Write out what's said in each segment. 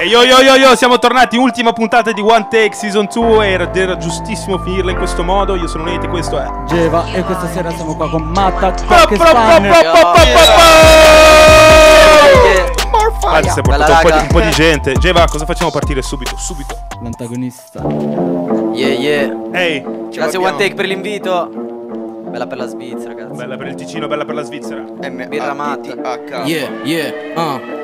E yo yo yo yo, siamo tornati, ultima puntata di One Take Season 2 era, era giustissimo finirla in questo modo, io sono Nate e questo è... Geva e questa sera siamo qua con Matta. Anzi, si è portato un po, di, un po' di gente. Geva, cosa facciamo partire subito? Subito. L'antagonista Yeah, yeah. Ehi, Grazie One Take per l'invito. Bella per la Svizzera, ragazzi. bella per il Ticino, bella per la Svizzera. Birra matta. Yeah, yeah, uh.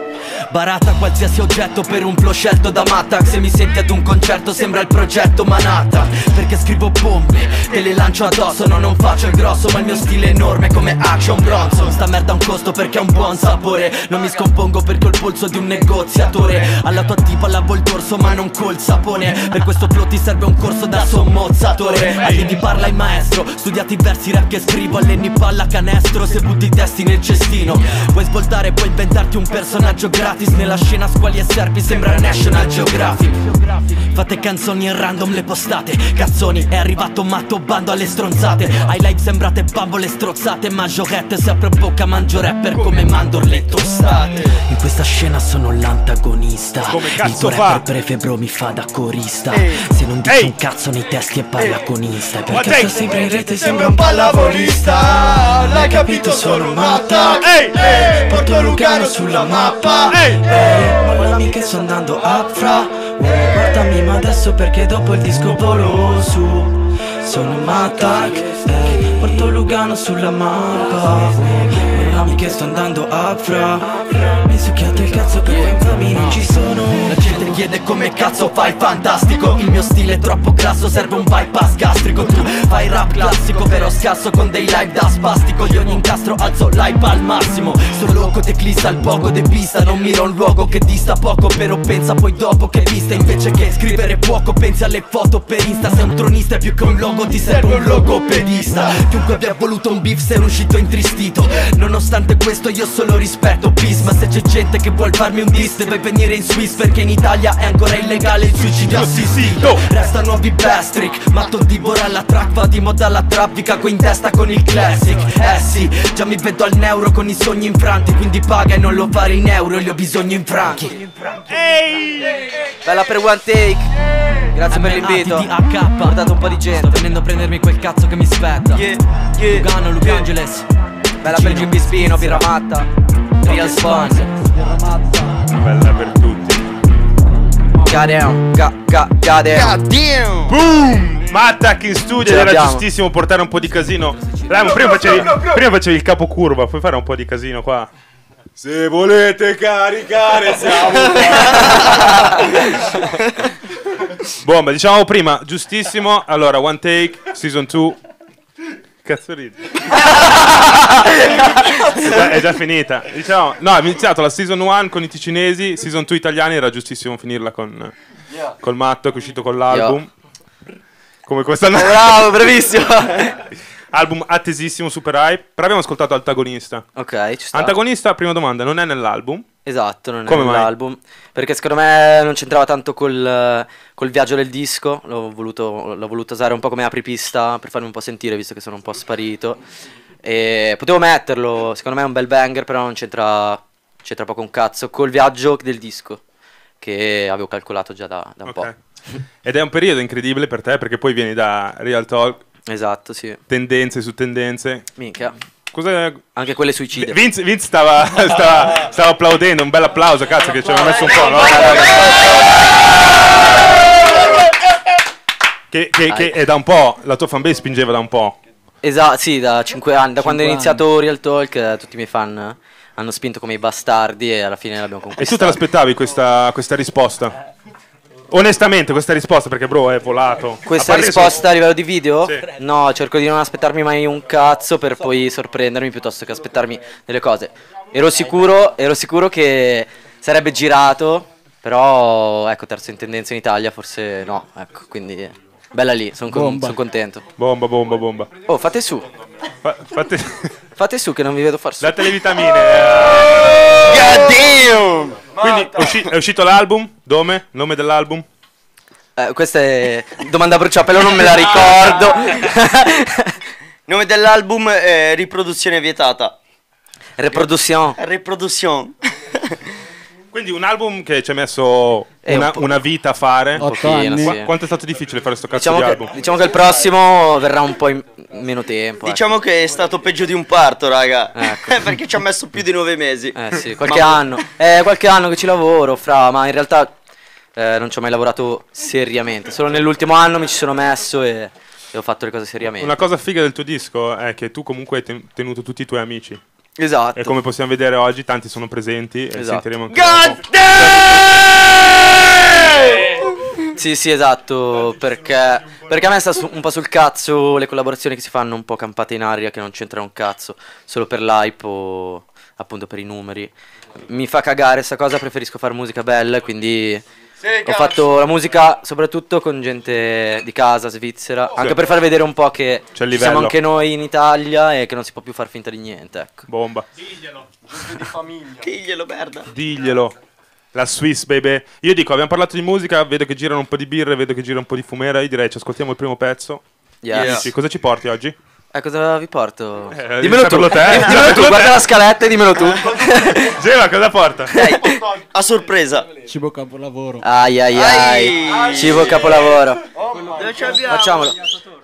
Barata qualsiasi oggetto per un flow scelto da Matta. Se mi senti ad un concerto sembra il progetto Manhattan. Perché scrivo bombe, te le lancio addosso. No non faccio il grosso ma il mio stile è enorme come Action Bronson. Sta merda ha un costo perché ha un buon sapore. Non mi scompongo perché ho il polso di un negoziatore. Alla tua tipa lavo il dorso ma non col sapone. Per questo flow ti serve un corso da sommozzatore. A chi ti parla il maestro Studiati i versi rap che scrivo Alleni palla canestro Se butti i testi nel cestino Puoi svoltare puoi inventarti un personaggio gratis Nella scena squali e serpi sembra National Geographic. Fate canzoni in random le postate. Cazzoni è arrivato matto bando alle stronzate. Ai live sembrate bambole strozzate Maggiorette se apro bocca mangio rapper come mandorle tostate. In questa scena sono l'antagonista. Come Il tuo rapper prefebro mi fa da corista. Se non dici un cazzo nei testi e parla con Insta Perché sto sempre in rete sembra un pallavolista. L'hai capito? sono matta Ehi, Porto Lugano sulla mappa ehi. Mollami che sto andando a fra. Uomo guardami ma adesso perché dopo il disco volo su? Sono matta eh, Porto Lugano sulla mappa Mollami che sto andando a fra. Mi succhiate il cazzo per infami non ci sono. La gente chiede come cazzo fai fantastico. Il mio stile è troppo grasso serve un bypass gastrico. Tu fai rap classico però scarso con dei live da spastico. Io ogni incastro alzo live al massimo. Sono loco teclista al poco de vista Non miro un luogo che dista poco Però pensa poi dopo che vista. Invece che scrivere poco pensi alle foto per Insta. Sei un tronista e più che un logo ti serve un logopedista. Chiunque abbia voluto un beef sei uscito intristito Nonostante questo io solo rispetto peace Ma se c'è gente che vuol farmi un diss Deve venire in Swiss perché in Italia è ancora illegale il suicidio assistito Resta nuovi bastric Matto divora alla track va di moda alla trap cago in testa con il classic Eh sì, già mi vedo al neuro con i sogni infranti Quindi paga e non lo fare in euro Li ho bisogno in franchi Bella per One Take. Grazie per l'invito. Ho portato un po' di gente. Sto venendo a prendermi quel cazzo che mi spetta Yeah, yeah. Lugano, Lugangeles Bella per GB Spino, birra matta. Real sponsor. Bella per tutti. Down, got, got, got down. Boom! Mattac in studio Ce era giustissimo portare un po' di casino. Raimo, prima facevi, prima facevi il capo curva, puoi fare un po' di casino qua. Se volete caricare siamo Bomba, diciamo prima, giustissimo. Allora, one take, season 2. Cazzo ridi? è, già, è già finita. Diciamo, no, abbiamo iniziato la season 1 con i ticinesi, season 2 italiani, era giustissimo finirla con col matto che è uscito con l'album. Come quest'anno. Bravo, bravissimo. album attesissimo, super hype. Però abbiamo ascoltato Antagonista. ok, ci sta. Antagonista, prima domanda, non è nell'album? Esatto, non è Come mai? Perché secondo me non c'entrava tanto col, col viaggio del disco. L'ho voluto, l'ho voluto usare un po' come apripista per farmi un po' sentire, visto che sono un po' sparito. E potevo metterlo, secondo me è un bel banger, però non c'entra, c'entra poco un cazzo col viaggio del disco. Che avevo calcolato già da, da un Ok. po'. Ed è un periodo incredibile per te perché poi vieni da Real Talk, Esatto, sì. tendenze su tendenze. Minchia. Cosa... Anche quelle suicide. Vince, Vince stava, stava, stava applaudendo, un bel applauso, cazzo che ci aveva messo un po', no? Che, che, che è da un po', la tua fanbase spingeva da un po'. Esatto, sì, da 5 anni, da quando è iniziato Real Talk, eh, tutti i miei fan hanno spinto come i bastardi e alla fine l'abbiamo E tu conquistato. te l'aspettavi questa, questa risposta? Onestamente questa risposta perché bro è volato. Questa A risposta a livello di video? Sì. No, cerco di non aspettarmi mai un cazzo per poi sorprendermi piuttosto che aspettarmi delle cose. Ero sicuro, ero sicuro che sarebbe girato, però ecco, terzo in tendenza in Italia forse no, ecco, quindi bella lì, sono Bomba. contento. sono- Bomba, bomba, bomba. Oh, fate su, Fa- fate... fate su che non vi vedo far su. Date le vitamine. eh. God damn! Quindi è, usci- è uscito l'album? Dome? Nome dell'album? Eh, questa è domanda a bruciapelo, non me la ricordo. Nome dell'album è Riproduzione vietata. Reproduction. Riproduzione. Quindi un album che ci ha messo Eh, un una, una vita a fare. Otto pochino. Qua- quanto è stato difficile fare sto cazzo Diciamo di che, album? diciamo che il prossimo verrà un po' in meno tempo. ecco. Diciamo che è stato peggio di un parto, raga. Ecco. Perché ci ha messo più di nove mesi. Eh sì, qualche Ma- anno. È qualche anno che ci lavoro, fra, ma in realtà eh, non ci ho mai lavorato seriamente. Solo nell'ultimo anno mi ci sono messo e, e ho fatto le cose seriamente. Una cosa figa del tuo disco è che tu comunque hai ten- tenuto tutti i tuoi amici. Esatto. E come possiamo vedere oggi, tanti sono presenti. E Esatto. sentiremo anche God damn! Sì, sì, esatto, perché, perché a me sta su- un po' sul cazzo le collaborazioni che si fanno un po' campate in aria, che non c'entrano un cazzo, solo per l'hype o appunto per i numeri. Mi fa cagare sta cosa, preferisco fare musica bella, quindi ho fatto la musica soprattutto con gente di casa, svizzera, anche per far vedere un po' che siamo anche noi in Italia e che non si può più far finta di niente, ecco. Bomba. Diglielo, merda. Diglielo. La Swiss, baby. Io dico, abbiamo parlato di musica, vedo che girano un po' di birre, vedo che gira un po' di fumera. Io direi, ci ascoltiamo il primo pezzo. Yes. Dici, cosa ci porti oggi? Eh, cosa vi porto? Eh, dimmelo tu, te. dimmelo tu, Saperlo guarda la scaletta e dimmelo tu. Gema, cosa porta? A sorpresa. Cibo capolavoro. Ai ai ai, Ai. cibo capolavoro. Dove ci abbiamo? Facciamolo.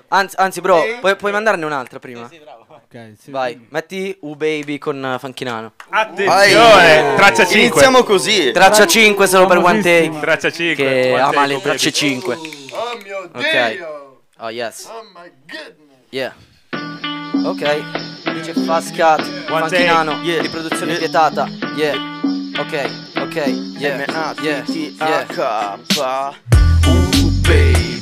Anzi, anzi bro, puoi, puoi mandarne un'altra prima? Ok, sì. Vai, metti U Baby con uh, Fanchinano. Attenzione! Traccia 5. Iniziamo così. Traccia 5 solo per one take. Traccia 5. Che ama le tracce tracce 5. Oh mio Ok. Dio! Oh yes. Oh my goodness! Yeah. Ok. Dice fast cut. One Fanchinano. take. Yeah. Riproduzione Yeah. vietata. Yeah. Ok, ok. Yeah. Yeah. Yeah. Uh, baby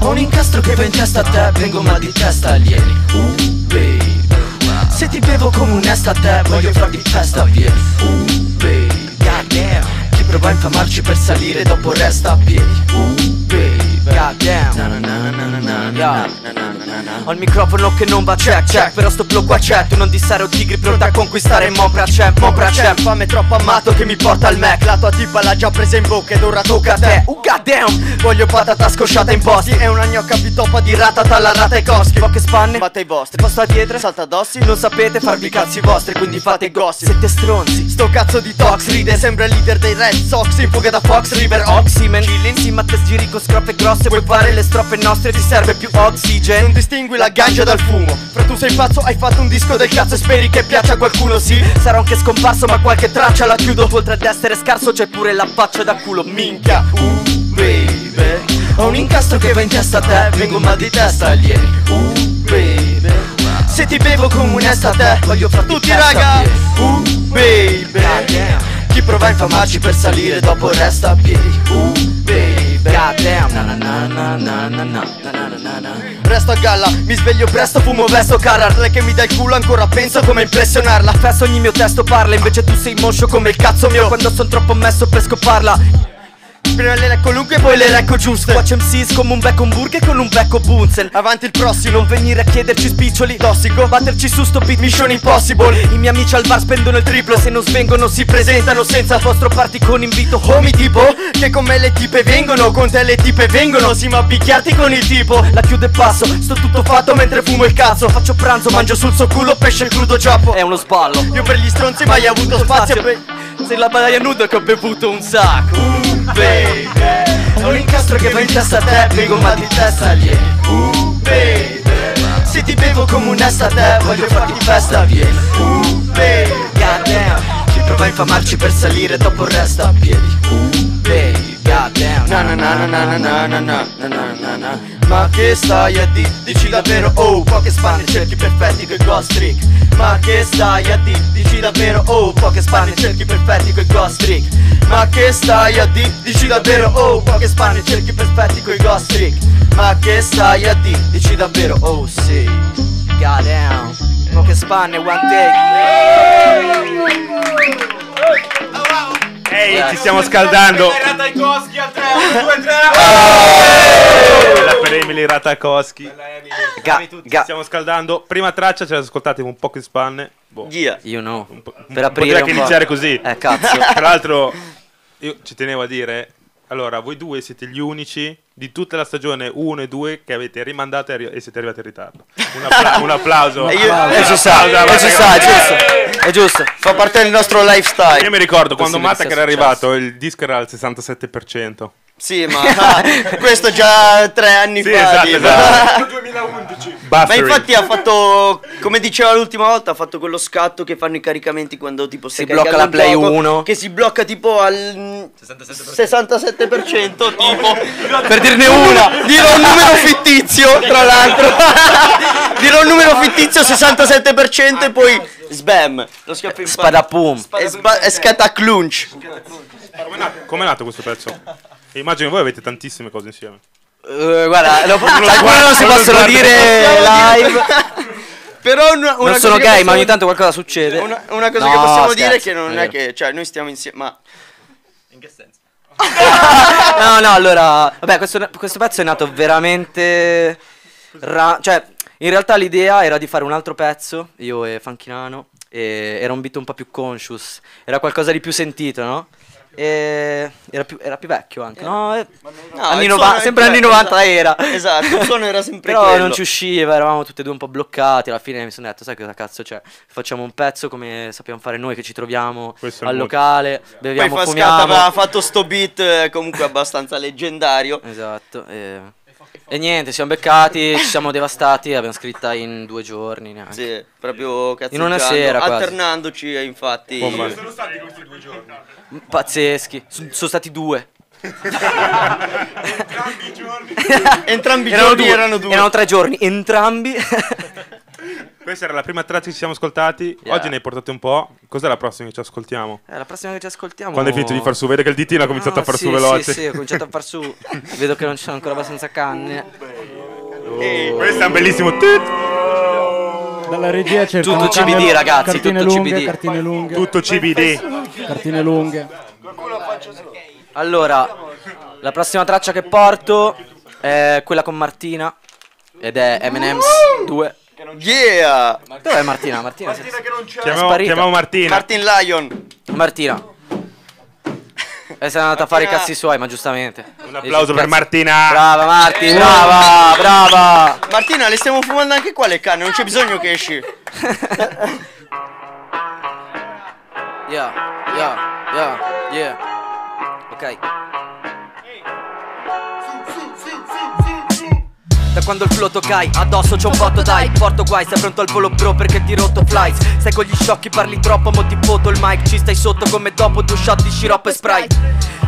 Ho un incastro che va in testa a te Vengo mal di testa alieni Uh, baby Se ti bevo come un'esta a te Voglio farti festa, vieni Uh, baby Goddamn Chi prova a infamarci per salire Dopo resta a piedi Uh, baby Goddamn. Na na na na na na na Ho il microfono che non va check check Però sto blocco a check Tu non dissare o tigri pronta a conquistare. Mopra champ, Mopra champ Fame troppo amato che mi porta al Mac. La tua tipa l'ha già presa in bocca ed ora tocca a te. Oh goddamn! Voglio patata scosciata in posti. E una gnocca pitoppa di ratata alla rata e coschi Poche spanne Batte i vostri. Posta dietro Salta addossi Non sapete farvi cazzi vostri Quindi fate gossip Siete stronzi. Sto cazzo di Tox ride Sembra il leader dei Red Sox. In fuga da Fox River Oxyman. Chillin ma te giri con scroppe grosse. Vuoi fare le strofe nostre Ti serve più oxygen distingui la ganja dal fumo. Fra tu sei pazzo hai fatto un disco del cazzo E speri che piaccia a qualcuno sì. Sarò anche scomparso ma qualche traccia la chiudo. Oltre ad essere scarso c'è pure la faccia da culo. Minchia. Uh baby. Ho un incastro che va in testa a te Vengo mal di testa alieni Uh, baby. Se ti bevo come un'esta a te Voglio farti Tutti festa, raga. Uh baby. Chi prova a infamarci per salire dopo resta a piedi. Uh, baby goddamn. Na na na na na na Resto a galla, mi sveglio presto, fumo vesto carar Lei che mi dà il culo ancora penso come impressionarla. Fesso ogni mio testo parla, invece tu sei moscio come il cazzo mio. Quando son troppo messo per scoparla Prima le lecco lunghe poi le lecco giuste. Watch MCs come un becco Hamburger con un becco Bunzen Avanti il prossimo Non venire a chiederci spiccioli. Tossico Batterci su sto beat Mission Impossible. I miei amici al bar spendono il triplo Se non svengono si presentano senza il vostro party con invito Homie tipo Che con me le tipe vengono Con te le tipe vengono Sì ma picchiarti con il tipo. La chiudo e passo Sto tutto fatto mentre fumo il cazzo. Faccio pranzo, mangio sul suo culo pesce crudo giappo. È uno sballo. Io per gli stronzi mai avuto spazio per... Sei la badaia nuda che ho bevuto un sacco Baby Ho un incastro che va in testa a te Vengo mal di testa alieni Uh, baby Se ti bevo come un'esta a te Voglio farti festa, vieni Uh, baby Goddamn Chi prova a infamarci per salire dopo resta a piedi Uh, baby Goddamn na na na na na na na na na na na na Ma che stai a di? Dici davvero oh Poche spanne cerchi perfetti coi ghost trick Ma che stai a di? Dici davvero oh Poche spanne cerchi perfetti coi ghost trick Ma che stai a di? Dici davvero oh Poche spanne cerchi perfetti coi ghost trick Ma che stai a di? Dici davvero oh sì Goddamn Poche spanne, one take Ehi, ci stiamo scaldando. La per Emily Ratakowski. Ga, Ci ga stiamo scaldando. Prima traccia ce la ascoltate con poche spanne. Boh. Yeah Io no Un po- Per aprire Poteva un che po'. iniziare così. Eh cazzo Tra l'altro, io ci tenevo a dire Allora, voi due siete gli unici di tutta la stagione 1 e 2 che avete rimandato e, siete arrivati in ritardo. Un, appla- un applauso. E io- e Eh, ci eh, ci sta, è giusto. È giusto. Fa parte del nostro lifestyle. Io mi ricordo quando Possibile Matta sia che era successo. arrivato, il disco era al 67%. Sì, ma questo già tre anni Sì, fa. esatto, tipo. esatto. 2011. Ma Buffering. infatti ha fatto, come diceva l'ultima volta, ha fatto quello scatto che fanno i caricamenti quando tipo Si blocca la Play gioco, 1. Che si blocca tipo al 67%, tipo. Per dirne una. Dirò un numero fittizio, tra l'altro. Dirò un numero fittizio 67% e poi sbam. Lo schiaffo in Spadapum. E, sba- e scatta clunch. Com'è nato, com'è nato questo pezzo? E immagino voi avete tantissime cose insieme. Eh, guarda, lo- alcune guarda, non si non lo possono guarda. dire live. Però una, una Non sono che gay, possiamo- ma ogni tanto qualcosa succede. Una, una cosa No, che possiamo scherzo, dire è che non è vero. che, cioè, noi stiamo insieme, ma No, no, allora, vabbè, questo, questo pezzo è nato veramente. ra- cioè, in realtà l'idea era di fare un altro pezzo, io e Fanchinano, e era un beat un po' più conscious, era qualcosa di più sentito, no? E era più, era più vecchio anche, no? E- No, anni il 90 suono è sempre anni 90 era. Esatto, il suono era sempre Però quello. non ci usciva, eravamo tutti e due un po' bloccati. Alla fine mi sono detto, sai cosa cazzo c'è? Facciamo un pezzo come sappiamo fare noi che ci troviamo Questo al locale, Poi beviamo, Fascat fumiamo. aveva fatto sto beat eh, comunque abbastanza leggendario. Esatto. E, e niente, siamo beccati, ci siamo devastati, l'abbiamo scritta in due giorni neanche. Sì, proprio In una sera, quasi. alternandoci infatti. Bomba. Pazzeschi, S- sono stati due. Entrambi i erano giorni due, erano due. erano tre giorni, entrambi. Questa era la prima traccia che ci siamo ascoltati. Yeah. Oggi ne hai portate un po'. Cos'è la prossima che ci ascoltiamo? Eh, la prossima che ci ascoltiamo. Quando hai finito di far su? Vede che il ditino ha cominciato Ah, a far sì, su veloce. Sì, sì, ho cominciato a far su. Vedo che non ci sono ancora abbastanza canne. Ehi, Questo è un bellissimo. Dalla regia c'è Tutto CBD, ragazzi, cartine tutto lunghe, CBD. cartine lunghe, Tutto CBD. cartine lunghe. Allora, la prossima traccia che porto è quella con Martina. Ed è M&M's 2. Yeah! Dov'è Martina? Martina, si- Chiamiamo, sparita. chiamiamo Martina. Martin Lion. Martina. E sei andata a fare i cazzi suoi, ma giustamente. Un applauso per. Martina. Brava Marti, brava, brava. Martina, le stiamo fumando anche qua le canne, non c'è bisogno che esci. Yeah, yeah, yeah, yeah. Ok. Da quando il flow toccai, addosso c'è un botto dai. Porto guai, sei pronto al volo bro perché ti rotto flies. Stai con gli sciocchi, parli troppo, mo ti foto il mic. Ci stai sotto come dopo due shot di sciroppo e sprite.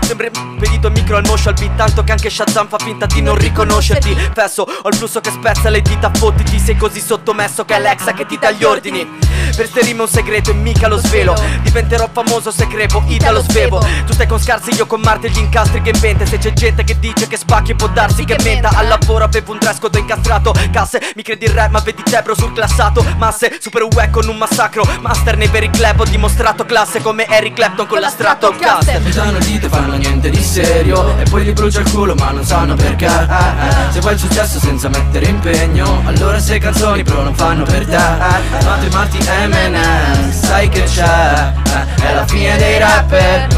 Sembri pedito il micro al motion beat Tanto che anche Shazam fa finta di non riconoscerti. Fesso, ho il flusso che spezza le dita Fottiti, sei così sottomesso che è Alexa che ti dà gli ordini Per ste rime un segreto e mica lo svelo. Diventerò famoso se crepo, Italo svevo Tu stai con scarsi, io con Marte gli incastri che inventa. Se c'è gente che dice che spacchi può darsi che menta. Al lavoro avevo un dress code incastrato. Casse, mi credi il rap ma vedi Tebro sul classato. Masse, super wack con un massacro. Master nei veri club ho dimostrato classe come Eric Clapton con l'astratto cast Capitano dite fanno niente di serio. E poi gli brucia il culo ma non sanno perché. Eh, eh. Se vuoi il successo senza mettere impegno Allora se canzoni però non fanno per te. Eh. Matemati M&M sai che c'è È la fine dei rapper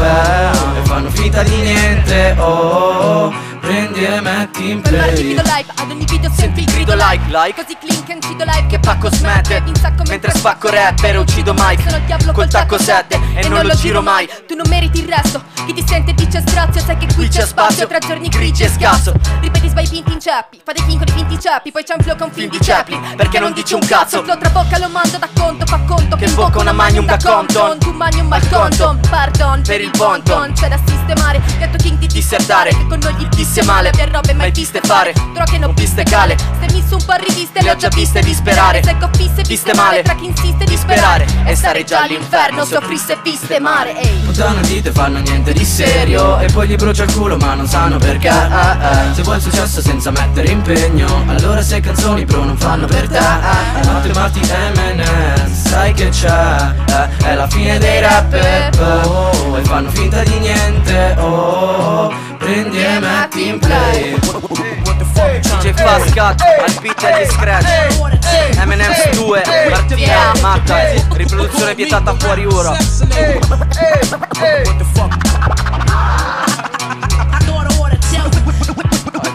E fanno finta di niente oh, oh. Prendi e metti in play. video live, ad ogni video senti il grido like, like. Così clean che incido live Che pacco smette in sacco Mentre spacco rapper uccido Mike. Sono il diavolo Col tacco 7 e non lo giro mai. Tu non meriti il resto. Chi ti sente dice strazio Sai che qui c'è spazio Tra giorni grigi e scasso. Ripeti sbagli finti inceppi Fate vincoli finti inceppi Poi c'è un flow con fin di ceppi. Perché non dici un cazzo. Il flow tra bocca lo mando da conto Fa conto Che che in bocca una magnum da. Compton Tu magnum mal conton Pardon Per il bon ton. C'è da sistemare. Detto king di Dissertare. Che con noi gli Disse male. Per robe mai viste viste fare. Droghe non piste cale. Se mi su un po' riviste Le ho già viste disperare. Se coffisse Viste viste male. Tra chi insiste disperare E stare già all'inferno. Soffrisse viste mare Ehi. Puttana dite fanno niente di serio. E poi gli brucia il culo ma non sanno perché. Eh, eh. Se vuoi il successo senza mettere impegno Allora se canzoni però non fanno per te. Eh, Matemati M&M sai che c'è. Eh, È la fine dei rapper oh, oh, E fanno finta di niente. Oh, oh, Prendi e metti in play. DJ Fascat al beat e agli scratch. Eminem's 2 Artifia Matta Riproduzione vietata fuori ora.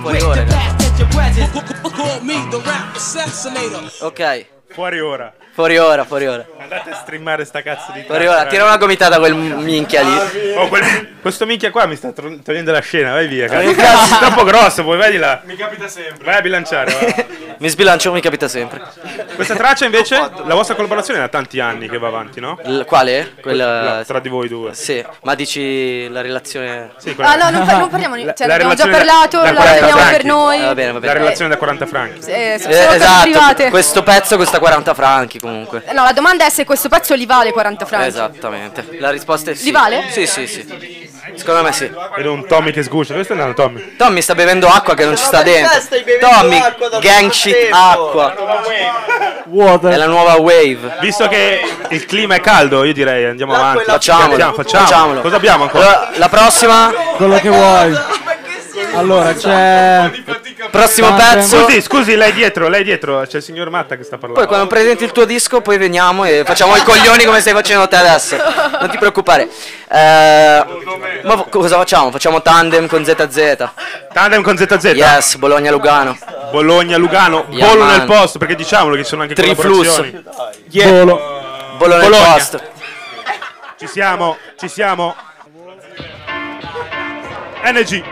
Fuori ora Ok. Fuori ora. fuori ora, fuori ora. Andate a streamare sta cazzo di Fuori ora, tira una gomitata a quel minchia lì. Oh, quel- questo minchia qua mi sta togliendo la scena, vai via. Cazzo. cazzo? È troppo grosso, poi vai di là. Mi capita sempre. Vai a bilanciare. va. Mi sbilancio, mi capita sempre. Questa traccia invece, la vostra collaborazione è da tanti anni che va avanti, no? L- quale? Quella... La- tra di voi due. Sì, ma dici la relazione... Sì, quella- Ah no, non, par- non parliamo di... La- Cioè, la abbiamo già parlato, la 40 teniamo per noi. Va bene, va La bene. relazione da 40 franchi. Eh, Eh, esatto, private. questo pezzo costa 40 franchi comunque. No, la domanda è se questo pezzo li vale 40 franchi. Esattamente. La risposta è sì. Li vale? Sì, sì, sì. Secondo me sì. Vedo un Tommy che sguscia. Dove stai andando, Tommy? Tommy sta bevendo acqua che non ci sta dentro. Tommy, gang shit acqua. Water. È la nuova wave. Visto che il clima è caldo, io direi andiamo avanti. Facciamolo. Facciamo, facciamo. Facciamolo. Cosa abbiamo ancora? La prossima, Quello che vuoi. Allora, c'è... prossimo pezzo. Scusi, scusi, lei dietro, lei dietro, c'è il signor Matta che sta parlando. Poi quando presenti il tuo disco, poi veniamo e facciamo i coglioni come stai facendo te adesso. Non ti preoccupare. Eh, ma cosa facciamo? Facciamo tandem con ZZ. Tandem con ZZ. Yes, Bologna-Lugano. Bologna, Lugano, Yeah, Volo man. nel posto, perché diciamolo che ci sono anche Triflusso. collaborazioni. Volo. Bologna nel Bologna. posto. Ci siamo, ci siamo. Energy.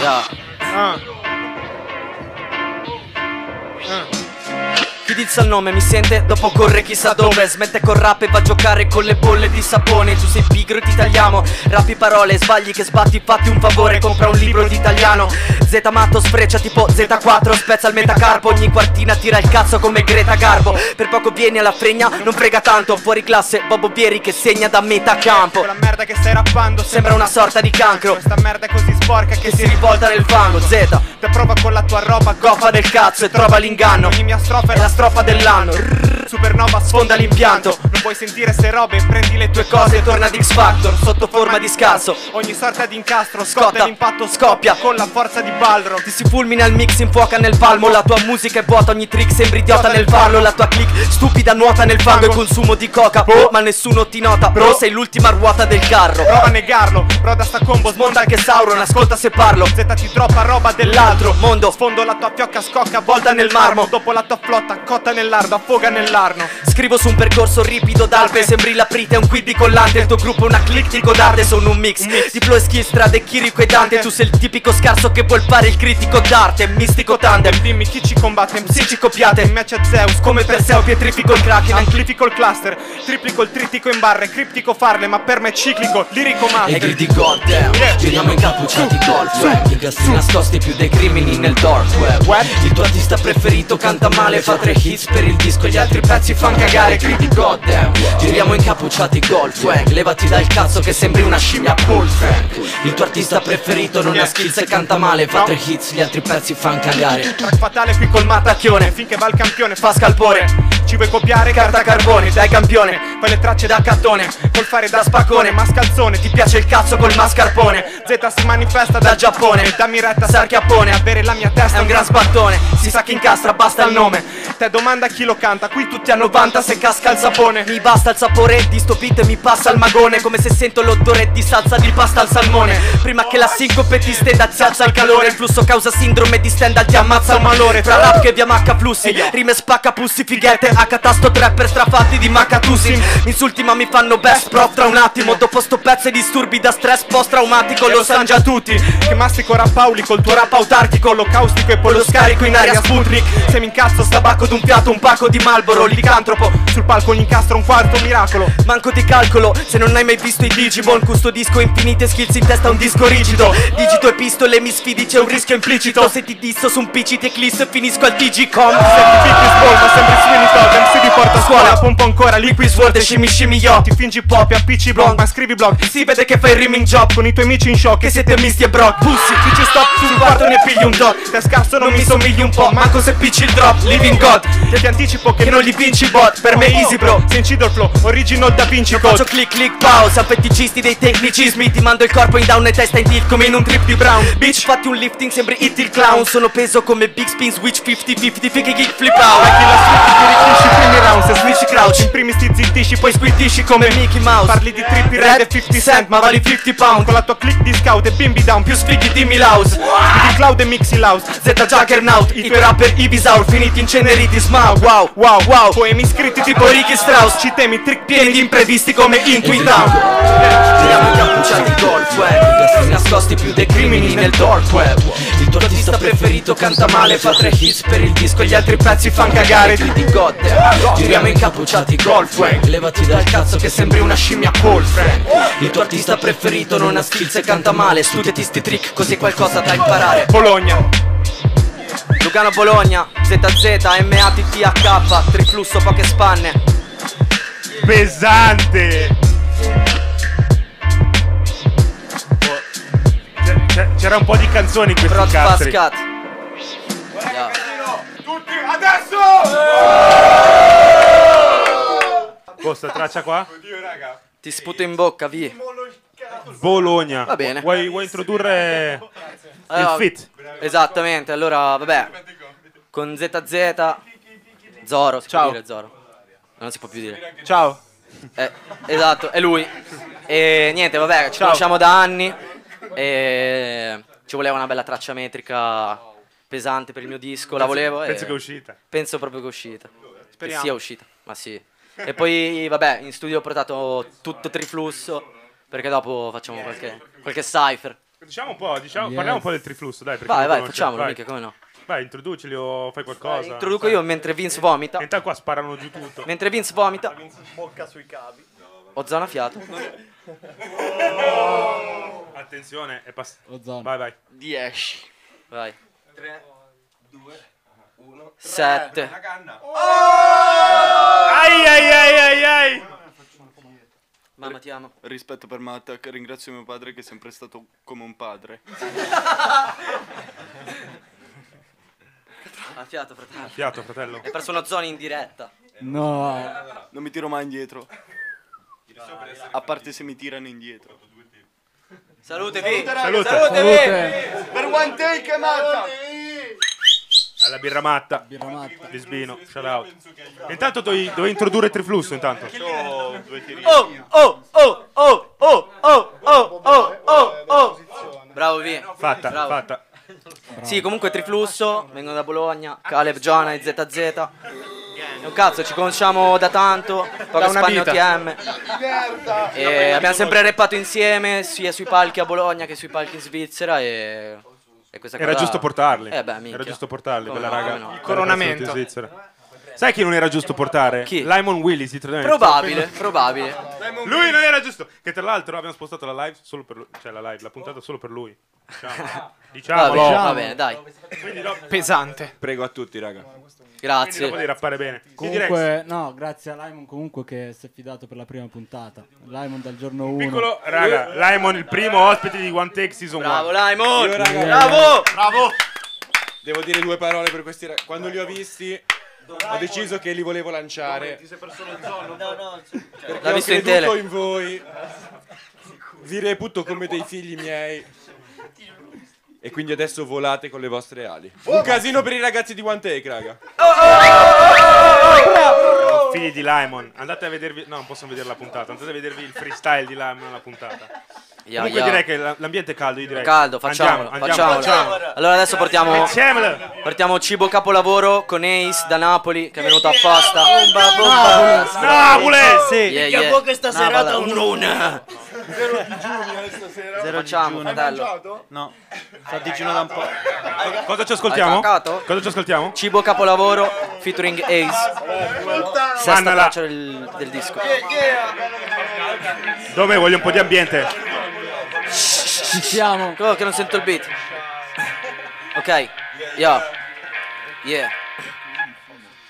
Yeah. Ah. Chi dizza il nome? Mi sente, dopo corre chissà dove. Smette col rap e va a giocare con le bolle di sapone. Tu sei pigro e ti tagliamo. Rappi parole, sbagli che sbatti, fatti un favore. Compra un libro di italiano. Z matto sfreccia tipo Z4 Spezza il metacarpo, ogni quartina tira il cazzo come Greta Garbo. Per poco vieni alla fregna, non frega tanto. Fuori classe, Bobo Bieri che segna da metà campo. Quella merda che stai rappando Sembra una sorta di cancro. Questa merda è così sporca che Che si rivolta nel fango, Z. Te prova con la tua roba Goffa del cazzo e trova l'inganno. Ogni mia strofa È la strofa dell'anno. Supernova Sfonda l'impianto. Non puoi sentire ste robe Prendi le tue Cose cose torna ad X Factor sotto forma di scarso. Ogni sorta di incastro Scotta, l'impatto scoppia. Con la forza di Balrog Ti si fulmina il mix, infuoca nel palmo. La tua musica è vuota, ogni trick sembri idiota nel farlo. La tua click stupida nuota nel fango. E consumo di coca, oh, ma nessuno ti nota. Bro, sei l'ultima ruota del carro. Prova a negarlo Broda sta combo Smonta anche Sauron, ascolta se parlo. Z ti droppa roba dell'altro Mondo, Sfondo la tua fiocca scocca Volta nel marmo. Dopo la tua flotta Cotta nell'ardo Affoga nell'arno. Scrivo su un percorso ripido d'alpe Sembri la prite, un quid di collante. Il tuo gruppo è una click di codate Sono un mix, di flow e skill, strade, chirico e dante. Tu sei il tipico scarso che vuol fare il critico d'arte Mistico tandem, Dimmi chi ci combatte. Si ci copiate. In match a Zeus Come Perseo pietrifico il kraken. Amplifico il cluster Triplico il trittico in barre Criptico farle Ma per me è ciclico Lirico E master gridi goddamn Giriamo incappucciati golf web. Incastri nascosti più dei crimini nel dark web. Il tuo artista preferito canta male Fa tre hits per il disco Gli altri pezzi fan cagare Gridi goddamn. Giriamo incappucciati golf web Levati dal cazzo che sembri una scimmia Paul Frank Il tuo artista preferito non ha skills e canta male Fa tre hits Gli altri pezzi fan cagare. Track fatale qui col matacchione Finché va il campione Fa scalpore Ci vuoi copiare? Carta carbone Dai campione Fai le tracce da Da cattone Col fare da Da spaccone Mascalzone Ti piace il cazzo col mascarpone. Z si manifesta Dal Giappone Dammi retta Sarchiappone Avere la mia testa È un gran sbattone Si sa che incastra basta il nome. Te domanda chi lo canta Qui tutti hanno 90 se casca il sapone. Mi basta il sapore di sto beat e mi passa il magone Come se sento l'odore di salsa di pasta al salmone. Prima che la sincope ti stenda ti alza il calore Il flusso causa sindrome di stendal ti ammazza il malore. Fra rap che vi ammacca flussi Rime spacca pussi fighette A catasto trapper strafatti di macatusi. Mi insulti ma mi fanno best prof tra un attimo. Dopo sto pezzo e disturbi da stress post traumatico Lo sanno già tutti. Che mastico rap paulico Il tuo rap autarchico Lo caustico e poi lo scarico in aria Sputnik. Se mi incazzo sta Tabacco d'un fiato, un pacco di Malboro, licantropo Sul palco gli incastro un quarto miracolo. Manco ti calcolo, se non hai mai visto i Digimon Custodisco infinite skills in testa un disco rigido. Digito e pistole, mi sfidi, c'è un rischio implicito. Se ti disso su un PC ti eclisse finisco al Digicom. Senti Big Ball ma sembri Sweeney Todd MC ti porta a scuola Pompo ancora Liquid Sword e shimmy shimmy yo Ti fingi pop e appicci blog Ma scrivi blog Si vede che fai rimming job. Con i tuoi amici in shock Che siete misti e brock. Pussy, Dici stop sul quarto ne pigli un dot. Te scarso Non mi somigli un po', manco se picci il drop. Living God, Che ti anticipo che che non gli vinci bot. Per me easy bro. Se incido il flow Original Da Vinci Faccio Code. click click pause. A fetticisti dei tecnicismi Ti mando il corpo in down e testa in tilt come in un trip di Brown. Bitch fatti un lifting sembri hit il clown. Sono peso come big spin switch 50-50 Fighi kick flip out Ti ricchisci primi round Se switch crouch. In primi sti zittisci Poi squittisci come Mickey Mouse. Parli di trippi red e 50 cent Ma vali 50 pound. Con la tua click di di scout e bimbi down Più sfighi di Milaus Di Cloud e Mixi Laus Z Juggernaut I tuoi rapper Ibisaur Finiti inceneriti Smaug. Wow, wow, wow. Poemi scritti tipo Ricky Strauss. Ci temi trick pieni di imprevisti come Intuitown Giriamo incappucciati golf web. Nascosti più dei crimini nel dark web. Il tuo artista preferito canta male Fa tre hits per il disco e gli altri pezzi fan cagare. Gridi goddamn Giriamo incappucciati golf web Levati dal cazzo che sembri una scimmia friend Il tuo artista preferito non ha skills e canta male. Studiati sti trick così qualcosa da imparare. Bologna. Lugano Bologna, ZZ, MATTH, triflusso poche spanne. Pesante! C'era un po' di canzoni in questi Prot castri. Pascat. Questa traccia qua? Ti sputo in bocca, vi. Bologna. Va bene. Vuoi, vuoi introdurre Allora, il fit? Esattamente, allora, vabbè. Con ZZ, Zoro, si Ciao. può dire Zoro. Non si può più dire. Ciao Eh, esatto, è lui. E niente, vabbè, ci Ciao. conosciamo da anni. E ci voleva una bella traccia metrica pesante per il mio disco. La volevo. Penso e che è uscita. Penso proprio che è uscita. Speriamo. Che sia uscita, ma sì. E poi, vabbè, in studio ho portato tutto triflusso. Perché dopo facciamo qualche, qualche cipher. Diciamo un po', diciamo, Yes. parliamo un po' del triflusso, dai. Vai, vai, facciamolo, Vai. mica, come no. Vai, introducili o fai qualcosa. Introduco io mentre Vince vomita. E intanto qua sparano giù tutto. Mentre Vince vomita, Bocca sui cavi. ho zona fiato. Attenzione, è passato. Vai, vai. 10 Vai. 3, 2, 1, 7. Ai ai ai ai ai. Mamma ti amo. Rispetto per Mattac, ringrazio mio padre che è sempre stato come un padre. Ha fiato, fratello. Fiato, fratello. Hai perso una zona in diretta. No. Non mi tiro mai indietro. A parte se mi tirano indietro. Salute, Vi. Salute. Salute. Per one take, matta. Alla birra matta. Birra matta. Lisbino, shout out. Intanto dovevi, dovevi introdurre triflusso intanto. Tiri. Oh, oh, oh, oh, oh, oh, oh, oh, oh, oh. Bravo, Vi. Fatta, Bravo. fatta. Sì, comunque triflusso, vengo da Bologna, Caleb Giona e ZZ. Un cazzo, ci conosciamo da tanto, spanne vita. OTM. E abbiamo sempre rappato insieme, sia sui palchi a Bologna che sui palchi in Svizzera e... e questa Era cosa- giusto portarli. Eh beh, minchia. Era giusto portarli, Come quella no, raga. no. Il coronamento. Sai chi non era giusto portare? Chi? Lyman Willis. Probabile, probabile. Lui non era giusto. Che tra l'altro abbiamo spostato la live solo per lui. Cioè la live, la puntata solo per lui. Diciamo. Va Diciamolo. bene, va bene, dai. Quindi dopo, Pesante Prego a tutti, raga. Quindi Grazie. devi rappare bene. Io direi Comunque, no, grazie a Laimon comunque che si è fidato per la prima puntata. Laimon dal giorno 1. piccolo, raga, Lyman il primo ospite di One Take Season 1. Bravo, Laimon. Io, raga, Bravo. Bravo. Devo dire due parole per questi ragazzi. Quando li ho visti, ho deciso che li volevo lanciare. Perché L'ha ho visto in creduto tele. in voi. Vi reputo come dei figli miei. E quindi adesso volate con le vostre ali. Un casino per i ragazzi di One Take, raga. Figli di Lyman. Andate a vedervi. No, non posso vedere la puntata. Andate a vedervi il freestyle di Lyman nella puntata. Ya, Comunque ya. direi che la- l'ambiente è caldo. Io direi. Caldo, facciamolo, Andiamo, andiamo, facciamolo. facciamo. Allora adesso portiamo. Portiamo cibo capolavoro con Ace da Napoli che è venuto apposta. Napoli! Sì, yeah, yeah. questa serata un run. Zero Facciamo, fratello. No Sto a digiuno da un po' Cosa ci ascoltiamo? Cosa ci ascoltiamo? Cibo capolavoro featuring Ace. Sesta traccia del, del disco. Dove voglio un po' di ambiente? Ci siamo. Oh, che non sento il beat. Ok. Yo. Yeah.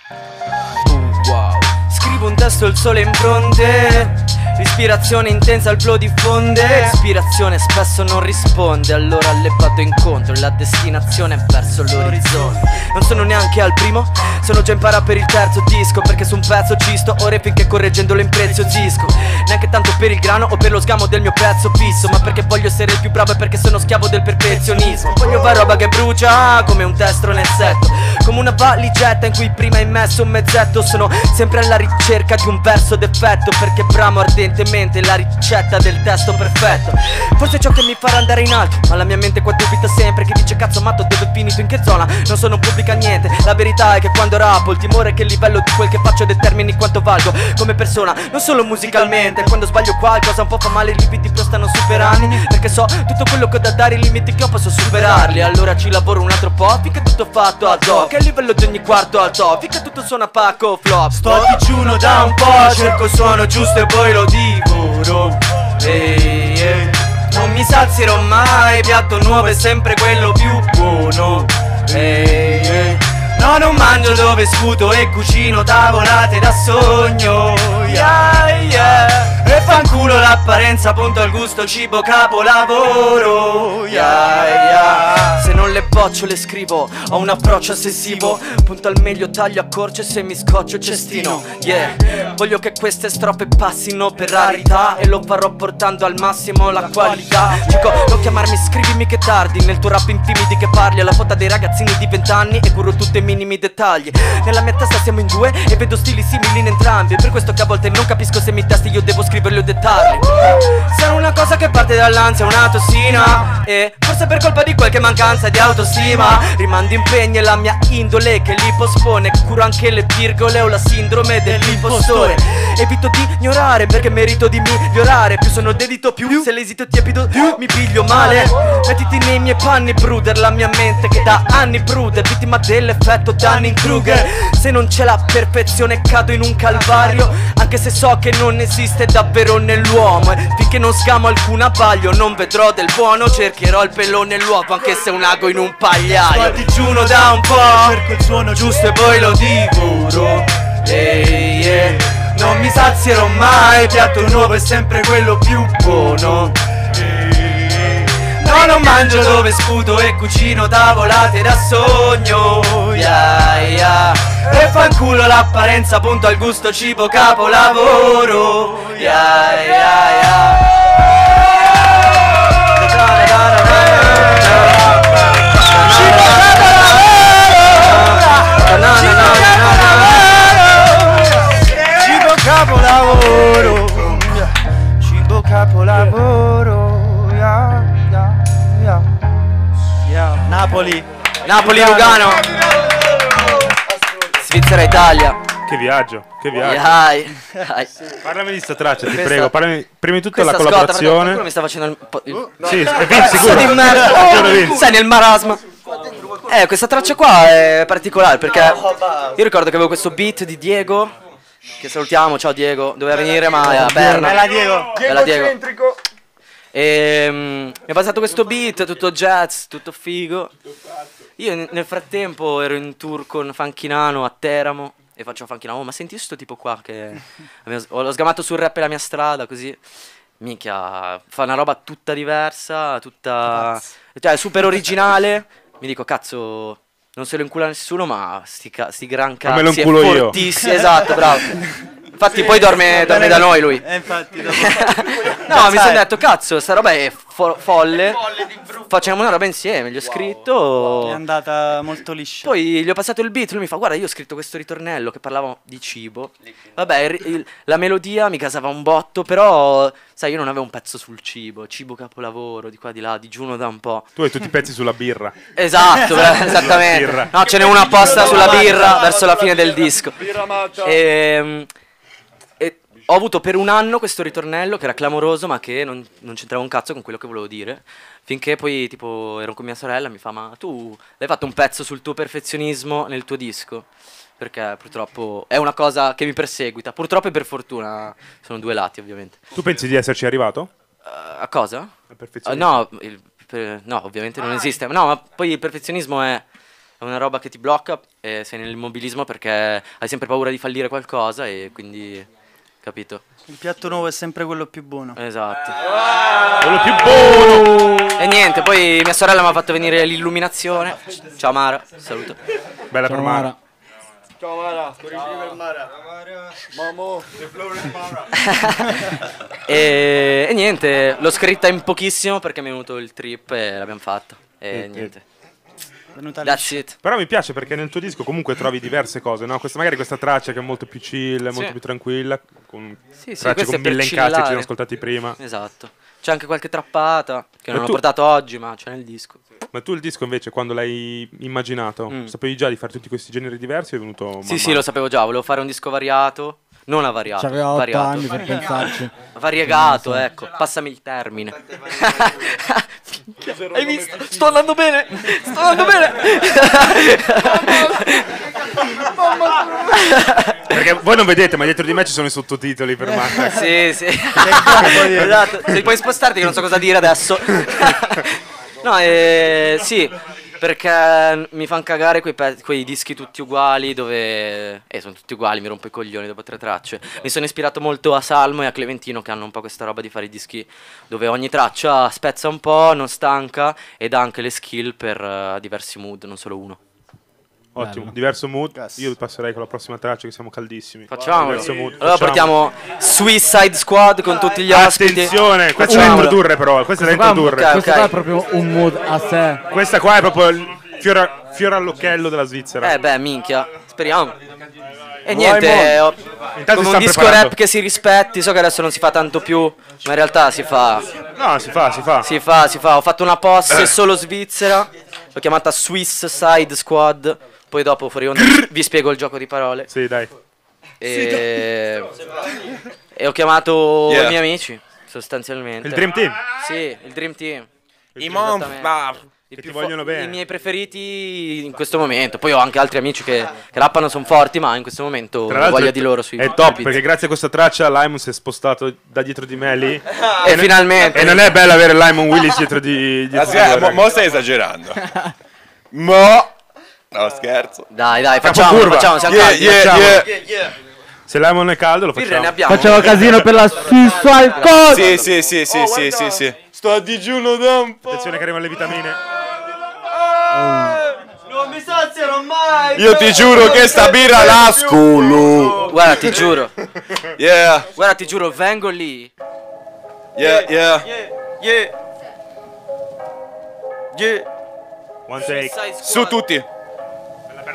Uh, wow. Scrivo un testo il sole in fronte. Ispirazione intensa, il flow diffonde. Ispirazione spesso non risponde. Allora le vado incontro. La destinazione è verso l'orizzonte. Non sono neanche al primo. Sono già in para per il terzo disco. Perché su un pezzo ci sto ore finché correggendolo impreziosisco. Neanche tanto per il grano o per lo sgamo del mio pezzo fisso. Ma perché voglio essere il più bravo e perché sono schiavo del perfezionismo. Voglio fare roba che brucia come un testro nel setto. Come una valigetta in cui prima hai messo un mezzetto. Sono sempre alla ricerca di un verso d'effetto. Perché bramo ardente mente in mente la ricetta del testo perfetto. Forse è ciò che mi farà andare in alto Ma la mia mente qua dubita sempre Chi dice cazzo matto dove è finito? In che zona? Non sono pubblica niente. La verità è che quando rappo Il timore è che il livello di quel che faccio determini quanto valgo Come persona Non solo musicalmente. Quando sbaglio qualcosa un po' fa male I limiti però stanno super anni Perché so tutto quello che ho da dare I limiti che ho posso superarli. Allora ci lavoro un altro po' Finché tutto fatto ad hoc Che a livello di ogni quarto al top Finché tutto suona pacco flop. Sto digiuno da un po', cerco il suono giusto e poi lo divoro Ehi, ehi. Non mi sazierò mai, piatto nuovo è sempre quello più buono Ehi, ehi. No, non mangio dove sputo e cucino tavolate da sogno yeah, yeah. E fanculo l'apparenza, punto al gusto, cibo, capolavoro. Yeah, yeah. Se non le boccio le scrivo. Ho un approccio ossessivo. Punto al meglio, taglio, accorcio e se mi scoccio il cestino. Yeah. Voglio che queste strofe passino per rarità. E lo farò portando al massimo la qualità. Dico, non chiamarmi scrivimi che tardi. Nel tuo rap intimidi che parli. Alla foto dei ragazzini di vent'anni E curo tutti i minimi dettagli. Nella mia testa siamo in due E vedo stili simili in entrambi. Per questo che a volte non capisco se mi testi Io devo scriverli o dettarli. Sono una cosa che parte dall'ansia, una tossina. E forse per colpa di qualche mancanza di autostima. Rimando impegni e la mia indole che li pospone. Curo anche le virgole o la sindrome dell'impostore Evito di ignorare perché merito di migliorare Più sono dedito più, se l'esito tiepido più mi piglio male. Mettiti nei miei panni bruder La mia mente che da anni bruder Vittima dell'effetto Dunning-Kruger. Se non c'è la perfezione cado in un calvario Anche se so che non esiste davvero nell'uomo E finché non scamo alcun abbaglio Non vedrò del buono. Cercherò il pelo nell'uovo Anche se un ago in un pagliaio. Sto digiuno da un po', cerco il suono giusto e poi lo divoro Ehi, ehi. Non mi sazierò mai, piatto nuovo è sempre quello più buono No, non mangio dove sputo e cucino tavolate da sogno yeah, yeah. E fanculo l'apparenza, punto al gusto, cibo, capolavoro yeah, yeah, yeah. Cibo capolavoro Cibo capolavoro Napoli Napoli Lugano Svizzera Italia Che viaggio, che viaggio. Dai, dai. Parlami di sta traccia, ti Questa- prego. Parlami prima di tutto la scotta, perché collaborazione. qualcuno mi sta facendo il, po- il... Sì, è Vince, sicuro. Vince. Sei nel marasma Eh, questa traccia qua è particolare perché Io ricordo che avevo questo beat di Diego Che salutiamo, ciao Diego Doveva venire ma a Berna Bella Diego. Bella Diego Centrico. E mm, mi è passato questo beat, tutto jazz, tutto figo. Io nel frattempo ero in tour con Fanchinano a Teramo e faccio a Fanchinano, oh, ma senti sto tipo qua che l'ho sgamato sul rap e la mia strada così. Minchia, fa una roba tutta diversa, tutta cioè super originale. Mi dico, cazzo, non se lo incula nessuno, ma sti, ca- sti gran Ma me lo cazzi, è inculo io. fortissimo, esatto, bravo. Infatti poi dorme, dorme da noi lui. Eh, infatti No, mi sono detto, cazzo, sta roba è fo- folle. Facciamo una roba insieme. Gli ho scritto. È andata molto liscia Poi gli ho passato il beat. Lui mi fa: Guarda, io ho scritto questo ritornello che parlava di cibo. Vabbè, il- il- la melodia mi casava un botto. Però, sai, io non avevo un pezzo sul cibo. Cibo capolavoro, di qua di là, digiuno da un po'. Tu hai tutti i pezzi sulla birra. Esatto, esattamente. birra. No, ce n'è una apposta sulla birra verso la fine del disco. Ehm, e ho avuto per un anno questo ritornello che era clamoroso, ma che non, non c'entrava un cazzo con quello che volevo dire. Finché poi, tipo, ero con mia sorella e mi fa: Ma tu hai fatto un pezzo sul tuo perfezionismo nel tuo disco? Perché purtroppo è una cosa che mi perseguita. Purtroppo e per fortuna sono due lati, ovviamente. Tu pensi di esserci arrivato? Uh, a cosa? Al Uh, perfezionismo? no, il- per- no, ovviamente non esiste. No, ma poi il perfezionismo è è una roba che ti blocca e sei nell'immobilismo perché hai sempre paura di fallire qualcosa e quindi capito? Il piatto nuovo è sempre quello più buono Esatto. Quello più buono! E niente, poi mia sorella mi ha fatto venire l'illuminazione. Ciao Mara, saluto. Bella Ciao per Mara. Mara. Ciao Mara. Ciao Mara. Mamo. E, e niente, l'ho scritta in pochissimo perché mi è venuto il trip e l'abbiamo fatta. E niente. That's it. Però mi piace perché nel tuo disco comunque trovi diverse cose, no? Questa, magari questa traccia che è molto più chill, molto più tranquilla, con Sì, sì, tracce con mille incazzi che ci siamo ascoltati prima. Esatto. C'è anche qualche trappata che Ma non tu- ho portato oggi, ma c'è nel disco. Ma tu il disco invece quando l'hai immaginato, Mm. sapevi già di fare tutti questi generi diversi è venuto man Sì, sì, lo sapevo già, volevo fare un disco variato. Non avariato. C'aveva otto variato. anni per pensarci. Variegato, ecco. Passami il termine. Hai visto? Sto andando bene. Sto andando bene. Perché voi non vedete, ma dietro di me ci sono i sottotitoli per Matta. sì, sì. esatto. Se puoi spostarti che non so cosa dire adesso. no, eh, sì, perché mi fanno cagare quei, quei dischi tutti uguali dove... Eh, sono tutti uguali, mi rompo i coglioni dopo tre tracce. Mi sono ispirato molto a Salmo e a Clementino che hanno un po' questa roba di fare i dischi dove ogni traccia spezza un po', non stanca ed ha anche le skill per eh, diversi mood, non solo uno. Ottimo, Bello. diverso mood. Io passerei con la prossima traccia che siamo caldissimi. Diverso mood. Allora Facciamo. portiamo Suicide Squad con tutti gli ospiti. Attenzione, questa è da introdurre però, questa è da introdurre. questo qua è proprio un mood a sé. Questa qua è proprio il fiore, fiore all'occhiello della Svizzera. Eh beh, minchia, speriamo. E niente, Mo? ho- Intanto si un disco preparando. rap che si rispetti, so che adesso non si fa tanto più, ma in realtà si fa. No, si fa, si fa. Si fa, si fa. Ho fatto una posse solo Svizzera, l'ho chiamata Swiss Side Squad, poi dopo fuori onda vi spiego il gioco di parole. Sì, dai. E, e ho chiamato Yeah. i miei amici, sostanzialmente. Il Dream Team. Sì, il Dream Team. I mom, Esattamente. I Che più ti vogliono bene. I miei preferiti in questo momento. Poi ho anche altri amici che, che rappano, sono forti, ma in questo momento ho l'altro voglia è- di loro sui È sui top beat. perché grazie a questa traccia Limon si è spostato da dietro di me lì. E ne- finalmente. E non è bello avere Limon Willis dietro di, dietro di voi, mo, raga. mo stai esagerando. mo. No, scherzo. Dai, dai, facciamo, curva. facciamo, siamo Yeah, caldi. yeah, facciamo. yeah. Se Limon è caldo lo facciamo. Facciamo casino per la Suicide Squad. Sì, sì, sì, sì, sì, sì, sì. Sto a digiuno da un po'. Attenzione che arrivano le vitamine. Non mi saziano mai! Io ti giuro che sta birra la scolo. Guarda, ti giuro. Yeah, Guarda, ti giuro, vengo lì. yeah, yeah. Yeah! Yeah! One take. Su tutti.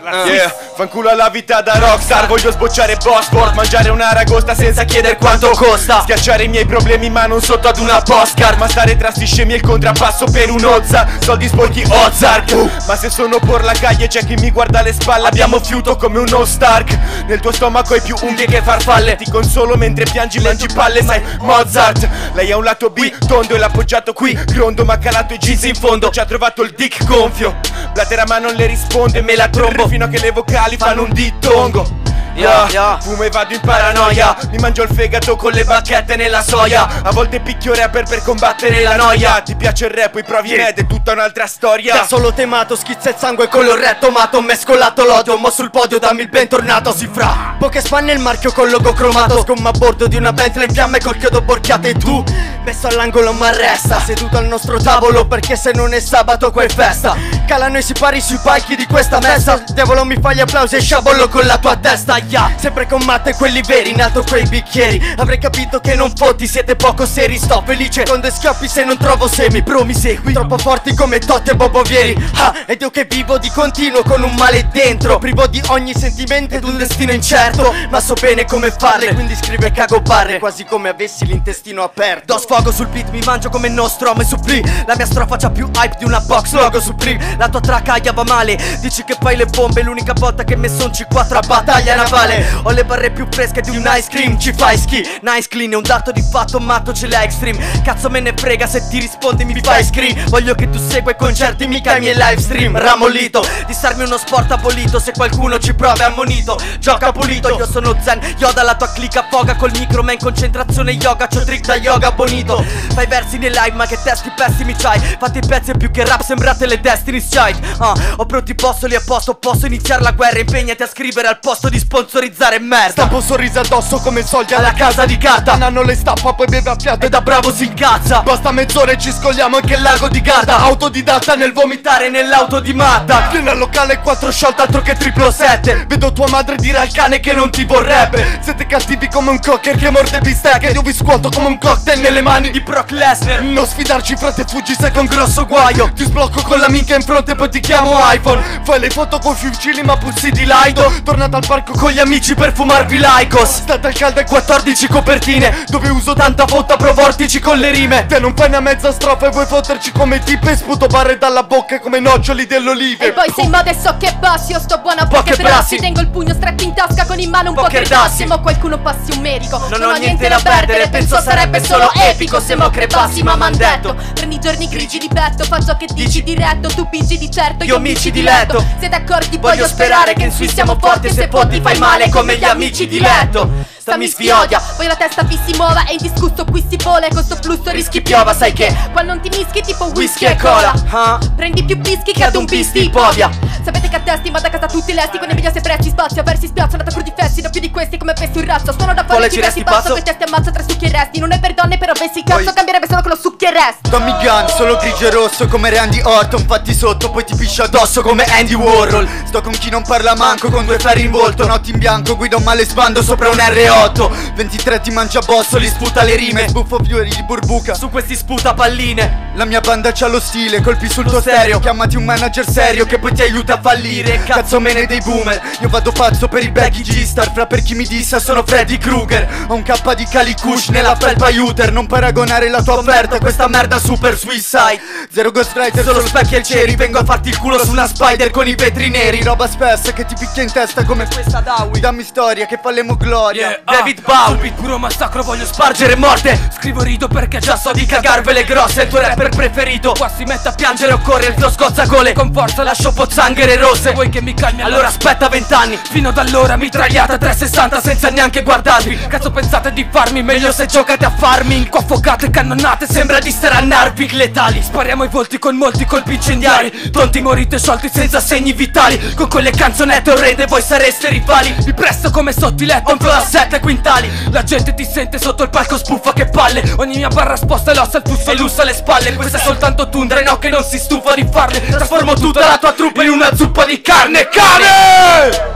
Per la Yeah, fanculo alla vita da rockstar. Voglio sbocciare Bossport Mangiare una ragosta senza chiedere quanto costa. Schiacciare i miei problemi ma non sotto ad una postcard. Ma stare tra sti scemi e il contrappasso per un'ozza Soldi sporchi Ozark. Ma se sono por la calle c'è chi mi guarda alle spalle. Abbiamo fiuto come uno Stark. Nel tuo stomaco hai più unghie che farfalle. Ti consolo mentre piangi mangi palle Sai Mozart. Lei ha un lato B tondo e l'ha appoggiato qui. Grondo ma ha calato i jeans in fondo. Ci ha trovato il dick gonfio. Platera ma non le risponde Me la trombo fino a che le vocali fanno un dittongo. Yeah, yeah. Fumo e vado in paranoia. Mi mangio il fegato con le bacchette nella soia. A volte picchio rapper per combattere la noia. Ti piace il rap, poi provi me ed è tutta un'altra storia. Da solo temato, schizza il sangue con l'orretto mato Mescolato l'odio, mo sul podio dammi il bentornato Si fra. Poche spanne il marchio col logo cromato. Sgomma a bordo di una Bentley in fiamme col chiodo borchiato E tu, messo all'angolo ma resta. Seduto al nostro tavolo perché se non è sabato qua è festa. Calano i sipari sui palchi di questa messa diavolo mi fa gli applausi e sciabollo con la tua testa yeah. Sempre con matte quelli veri, in alto quei bicchieri. Avrei capito che non fotti, siete poco seri. Sto felice con due schioppi se non trovo semi. Bro mi segui, troppo forti come Totti e Bobo Vieri. Ah, ed io che vivo di continuo con un male dentro. Privo di ogni sentimento ed un destino incerto. Ma so bene come farle, quindi scrive cago barre. Quasi come avessi l'intestino aperto. Do sfogo sul beat, mi mangio come Nostromo e Supli La mia strofa c'ha più hype di una box logo Supreme La tua tracaglia va male, dici che fai le bombe L'unica volta che messo un C4 a battaglia navale. Ho le barre più fresche di un ice cream Ci fai ski, nice clean È un dato di fatto matto ce l'hai extreme. Cazzo me ne frega se ti rispondi mi fai screen Voglio che tu segua i concerti mica i miei live stream. Ramolito, di starmi uno sport abolito Se qualcuno ci prova è ammonito. Gioca pulito, io sono zen Yoda la tua click affoga col micro Ma in concentrazione yoga C'ho trick da yoga bonito. Fai versi nei live ma che testi pessimi c'hai. Fate i pezzi più che rap sembrate le Destiny's Child Ah, Ho pronti postoli a posto Posso iniziare la guerra Impegnati a scrivere al posto di sponsorizzare merda. Stampo sorriso addosso come soldi alla casa di carta Hanno le stappa poi beve a fiato e da bravo si incazza. Basta mezz'ora e ci scogliamo anche il lago di Garda. Autodidatta nel vomitare nell'auto di Matta Piena al locale 4 shot altro che triplo 7 Vedo tua madre dire al cane che non ti vorrebbe. Siete cattivi come un cocker che morde bistecche. Io vi scuoto come un cocktail nelle mani di Brock Lesnar. Non sfidarci frate fuggi sei con grosso guaio. Ti sblocco con la minchia in fronte poi ti chiamo iPhone. Fai le foto con fucili ma puzzi di laido. Tornata al parco con gli amici per fumarvi l'Aicos Stata calda e 14 copertine Dove uso tanta fotta pro vortici con le rime. Te non fai una mezza strofa e vuoi fotterci come tipe? Sputo barre dalla bocca come noccioli dell'olive. E poi sei moda e so che bassi Io sto buona a poche prassi. Tengo il pugno stretto in tasca con in mano un Poker dassi. Ma qualcuno passi un medico. Non ho niente da perdere, penso sarebbe solo epico se mo crepassi, ma m'han detto. Prendi i giorni grigi di petto Fa ciò che dici diretto Tu pingi di certo Io amici di letto. Siete accorti Voglio sperare che in Swiss siamo forti se poi ti fai male come gli amici di letto Stammi sfiodia Poi la testa vi si muova e indiscusso qui si vola E con sto flusso rischi piova sai che Qua non ti mischi tipo whisky e cola. Ah, Prendi più whisky che ad un pisti povia. Sapete che a testi ma da casa tutti lesti Con invidia se prezzi spazio Versi spiazzo andata crudi fessi Non più di questi come pensi un razzo. Sono da fare Quale ci resti pazzo? Con testi ammazzo tre succhi e resti. Non è per donne però pensi cazzo Poi- Cambierebbe solo con lo succhi e resti. Tommy Gunn, solo grigio e rosso come Randy Orton Fatti sotto, poi ti piscio addosso come Andy Warhol. Sto con chi non parla manco, con due ferri in volto Notti in bianco, guido male sbando sopra un R8 23 ti mangia bossoli, sputa le rime. Sbuffo fiori di burbuca, su questi sputa palline. La mia banda c'ha lo stile, colpi sul tuo stereo. Chiamati un manager serio che poi ti aiuta a fallire. Cazzo mene dei boomer, io vado pazzo per i baggy G-Star Fra per chi mi dissa sono Freddy Krueger. Ho un K di Cali Kush nella felpa Uter Non paragonare la tua offerta a questa merda super suicide. Zero ghostwriter, solo specchi e ceri. Vengo a farti il culo su una spider con i vetri neri. Roba spessa che ti picchia in testa come questa Dawi. Dammi storia che fallemo gloria David Bowie. puro massacro voglio spargere morte. Scrivo rido perché già so di cagarvele grosse. Il tuo rapper preferito. Qua si mette a piangere occorre il flow scozzagole. Con forza lascio pozzanghere rosse. Vuoi che mi calmi allora aspetta vent'anni. Fino ad allora mitragliata 360 senza neanche guardarvi. Cazzo pensate di farmi meglio se giocate a farming Qua affogate cannonate sembra di stare a Narvik letali Spariamo i volti con molti colpi incendiari. Tonti morite sciolti senza segni vitali. Con quelle canzonette orrende voi sareste rivali. Vi presto come sotto i letto un flow a sette quintali La gente ti sente sotto il palco spuffa che palle Ogni mia barra sposta l'ossa, il flusso e lusso alle spalle Questa è soltanto tundra e no che non si stufa di farle Trasformo tutta la tua truppa in una zuppa di carne Cane!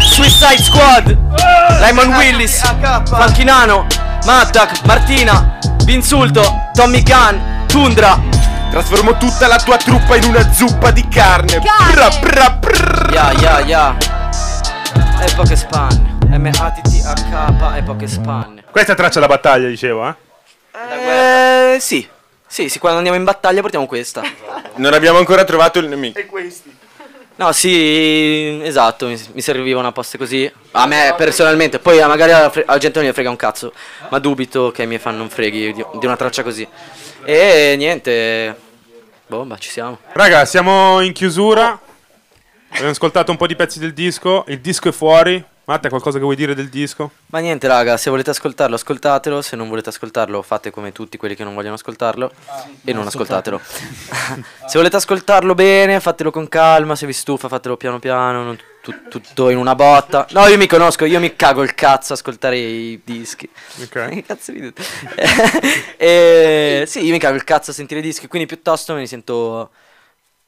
Suicide Squad Raymond Willis Fanchinano Mattak Martina Vinsulto Tommy Gunn Tundra Trasformo tutta la tua truppa in una zuppa di carne. Carne! Bra, bra, brr. Ya, ya, ya. E poche spanne. M-A-T-T-H-K e poche spanne. Questa è traccia da battaglia, dicevo, eh? Eh, sì. Sì, sì, quando andiamo in battaglia portiamo questa. Non abbiamo ancora trovato il nemico. No, sì, esatto, mi, mi serviva una posta così. A me personalmente, poi eh, magari alla, fre- alla gente non gli frega un cazzo, ma dubito che ai miei fan non freghi di, di una traccia così. E niente, bomba, ci siamo. Raga, siamo in chiusura. Abbiamo ascoltato un po' di pezzi del disco. Il disco è fuori. Matte, qualcosa che vuoi dire del disco? Ma niente, raga, se volete ascoltarlo, ascoltatelo. Se non volete ascoltarlo, fate come tutti quelli che non vogliono ascoltarlo. e non ascoltatelo. se volete ascoltarlo bene, fatelo con calma. Se vi stufa, fatelo piano piano. non tu- tutto in una botta. No, io mi conosco, io mi cago il cazzo a ascoltare i dischi. Ok. Che cazzo dite? e, sì, io mi cago il cazzo a sentire i dischi. Quindi piuttosto me li sento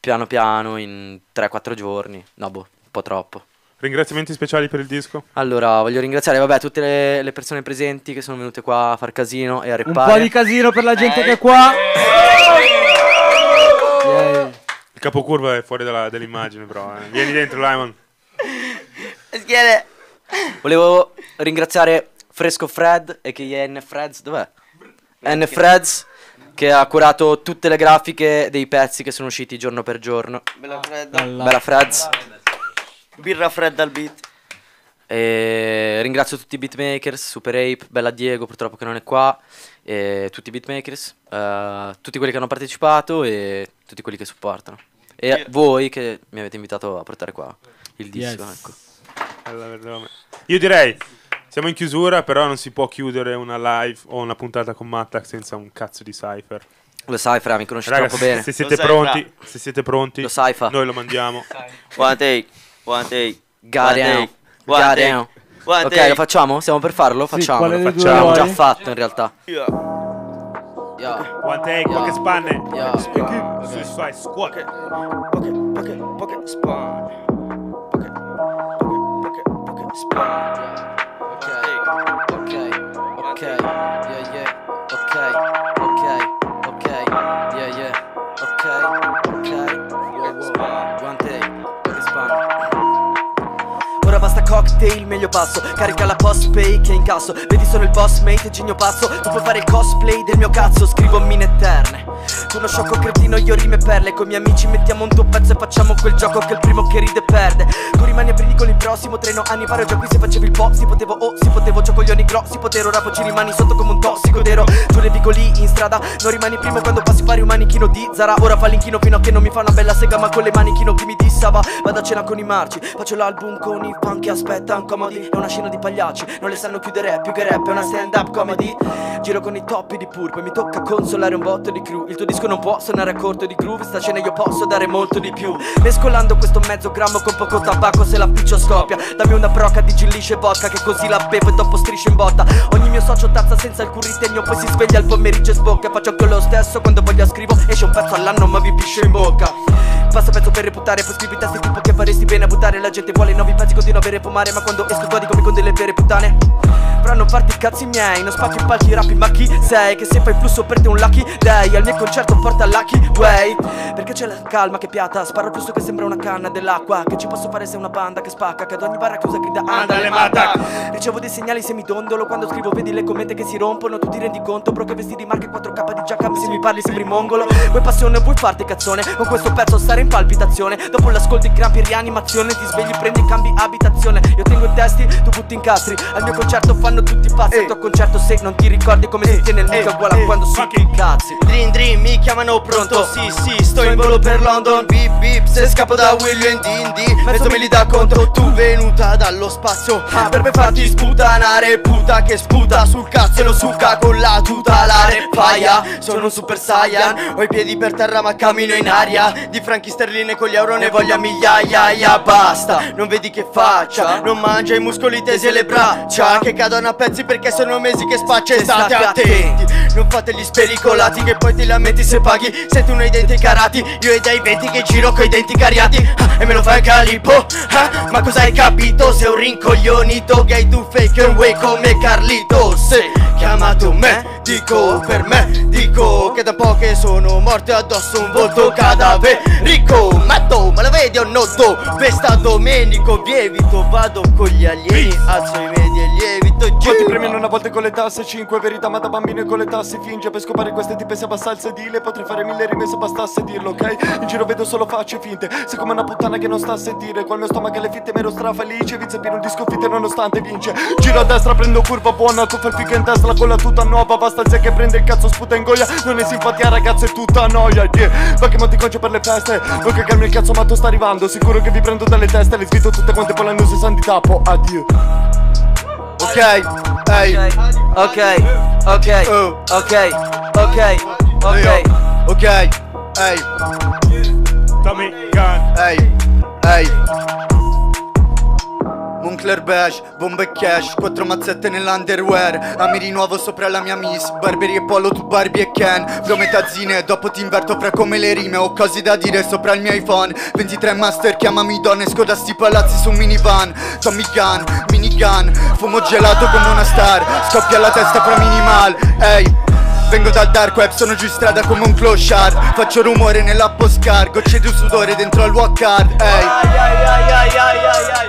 piano piano in 3-4 giorni. No, boh, un po' troppo. Ringraziamenti speciali per il disco? Allora, voglio ringraziare vabbè, tutte le, le persone presenti che sono venute qua a far casino e a Un reppare. po' di casino per la gente che è qua. Yay. Il capocurva è fuori dalla- dall'immagine, però. eh. Vieni dentro, Limon. Volevo ringraziare Fresco Fred e che è N Freds, dov'è? N Freds che ha curato tutte le grafiche dei pezzi che sono usciti giorno per giorno. Bella fredda. Bella Freds. Birra fredda al beat. E ringrazio tutti i beatmakers, Super Ape, Bella Diego purtroppo che non è qua, e tutti i beatmakers, eh, tutti quelli che hanno partecipato e tutti quelli che supportano. E voi che mi avete invitato a portare qua il disco. Yes. Ecco. Io direi, siamo in chiusura, però non si può chiudere una live o una puntata con Mattac senza un cazzo di cipher. Lo sai, Fra, mi conosci Raga, troppo bene. se siete sai, pronti, se siete pronti, Lo sai, Fa. noi lo mandiamo. One take. One take. God One damn. take. One God take. damn. One Ok, take. lo facciamo? Stiamo per farlo? Sì, Facciamo. lo facciamo. già fatto in realtà. Yeah. Yeah. One take, Yeah. poche spanne. Yeah. Suicide Squad. Pocket, pocket, pocket, spawn. Pocket, pocket, pocket, pocket, spawn. Cocktail meglio passo Carica la post pay che incasso. Vedi sono il boss mate, genio pazzo Tu puoi fare il cosplay del mio cazzo Scrivo mine eterne. Tu uno sciocco cretino, io rime perle. Con i miei amici mettiamo un tuo pezzo e facciamo quel gioco Che il primo che ride perde. Tu rimani a brindi con il prossimo treno Anni paro già qui se facevi il po' Si potevo, oh si potevo, c'ho coglioni grossi Potere ora poi ci rimani sotto come un tossico D'ero. Giù le vicoli in strada Non rimani primo quando passi pari un manichino di Zara. Ora fa l'inchino fino a che non mi fa una bella sega Ma con le manichino chi mi dissava Vado a cena con i marci. Faccio l'album con i fan che aspettano comodi È una scena di pagliacci Non le sanno chiudere più che rap È una stand up comedy. Giro con i toppi di purpo E mi tocca consolare un botto di crew. Il tuo disco non può suonare a corto di groove Sta cena io posso dare molto di più. Mescolando questo mezzo grammo con poco tabacco Se la piccio scoppia. Dammi una broca di gin lisce e vodka Che così la bevo e dopo striscio in botta. Ogni mio socio tazza senza alcun ritegno Poi si sveglia al pomeriggio e sbocca. Faccio anche lo stesso quando voglio scrivo Esce un pezzo all'anno ma vi piscio in bocca. Passa pezzo per reputare Poi scrivi testi tipo che faresti bene a buttare. La gente vuole nuovi pezzi continuo a bere e fumare Ma quando esco codico mi con delle vere puttane Però non farti i cazzi miei. Non spacchi i palchi rappi ma chi sei? Che se fai flusso per te un lucky day. Al mio concerto porta lucky way. Perché c'è la calma che piata? Sparo flusso che sembra una canna dell'acqua. Che ci posso fare se è una banda che spacca? Che ad ogni barra chiusa grida andale mata Ricevo dei segnali semidondolo Quando scrivo vedi le commente che si rompono. Tu ti rendi conto bro che vesti di marche 4K di giacca. Se mi parli sembri mongolo. Vuoi passione vuoi farti cazzone? Con questo pezzo stare in palpitazione. Dopo l'ascolto i crampi rianimazione. Ti svegli prendi cambi abitazione. Io tengo i testi tu butti incastri. Al mio concerto fanno tutti pazzi Al tuo concerto se non ti ricordi come si tiene il mica uguale a quando succhi i cazzi Dream Dream mi chiamano pronto. Sì sì sto in volo per London. Beep beep se scappo da William D&D Mezzo me li dà conto Tu venuta dallo spazio Per me farti sputanare Puta che sputa. Sul cazzo e lo succa con la tuta La repaia. Sono un super saiyan Ho i piedi per terra ma cammino in aria. Di franchi sterline con gli euro ne voglio a migliaia Basta. Non vedi che faccia Non mangia i muscoli tesi e le braccia. Che cadono a pezzi perché sono mesi che spaccia E state attenti. Non fate gli spericolati che poi ti lamenti se paghi. Senti uno i denti carati Io e dai venti che giro coi denti cariati. Ah, E me lo fai a calipo ah, Ma cosa hai capito? Sei un rincoglionito Gay tu fake and way come Carlito Se chiamato me Dico per me Dico che da poche sono morte addosso un volto cadaverico Matto ma la vedi o no? Festa domenico Vievito vado con gli alieni Alzo i medi e lievito giù. Quanti premiano una volta con le tasse 5 verità ma da bambino e con le tasse finge. Per scopare queste tipe se abbassa il sedile Potrei fare mille rime se bastasse dirlo ok? In giro vedo solo facce finte. Sei come una puttana che non sta a sentire Col mio stomaco e le fitte mero strafelice. Vizia pieno di sconfitte nonostante vince. Giro a destra prendo curva buona Con il figa in testa la colla tutta nuova Basta il zia che prende il cazzo sputa in goia Non è simpatia ragazzo è tutta noia yeah. Va che monti conce per le feste? Vuoi cagarmi il cazzo matto sta arrivando. Sicuro che vi prendo dalle teste Le svito tutte quante poi la news e san di tappo. Addio. Ok, ehi, Ok, ok, oh, ok, ok, ok. Ok, ehi, Tommy Gun. ehi, ehi Moncler beige, bombe cash, quattro mazzette nell'underwear. Ami di nuovo sopra la mia miss, Barberi e Polo, tu Barbie e Ken. Bro metazzine, dopo ti inverto fra come le rime. Ho cose da dire sopra il mio iPhone. 23 master, chiamami donne, esco da sti palazzi su minivan. Tommy Gun, minigun, fumo gelato come una star. Scoppia la testa fra minimal, ehi Vengo dal dark web, sono giù in strada come un clochard. Faccio rumore nella postcard, gocce di sudore dentro al walk ehi.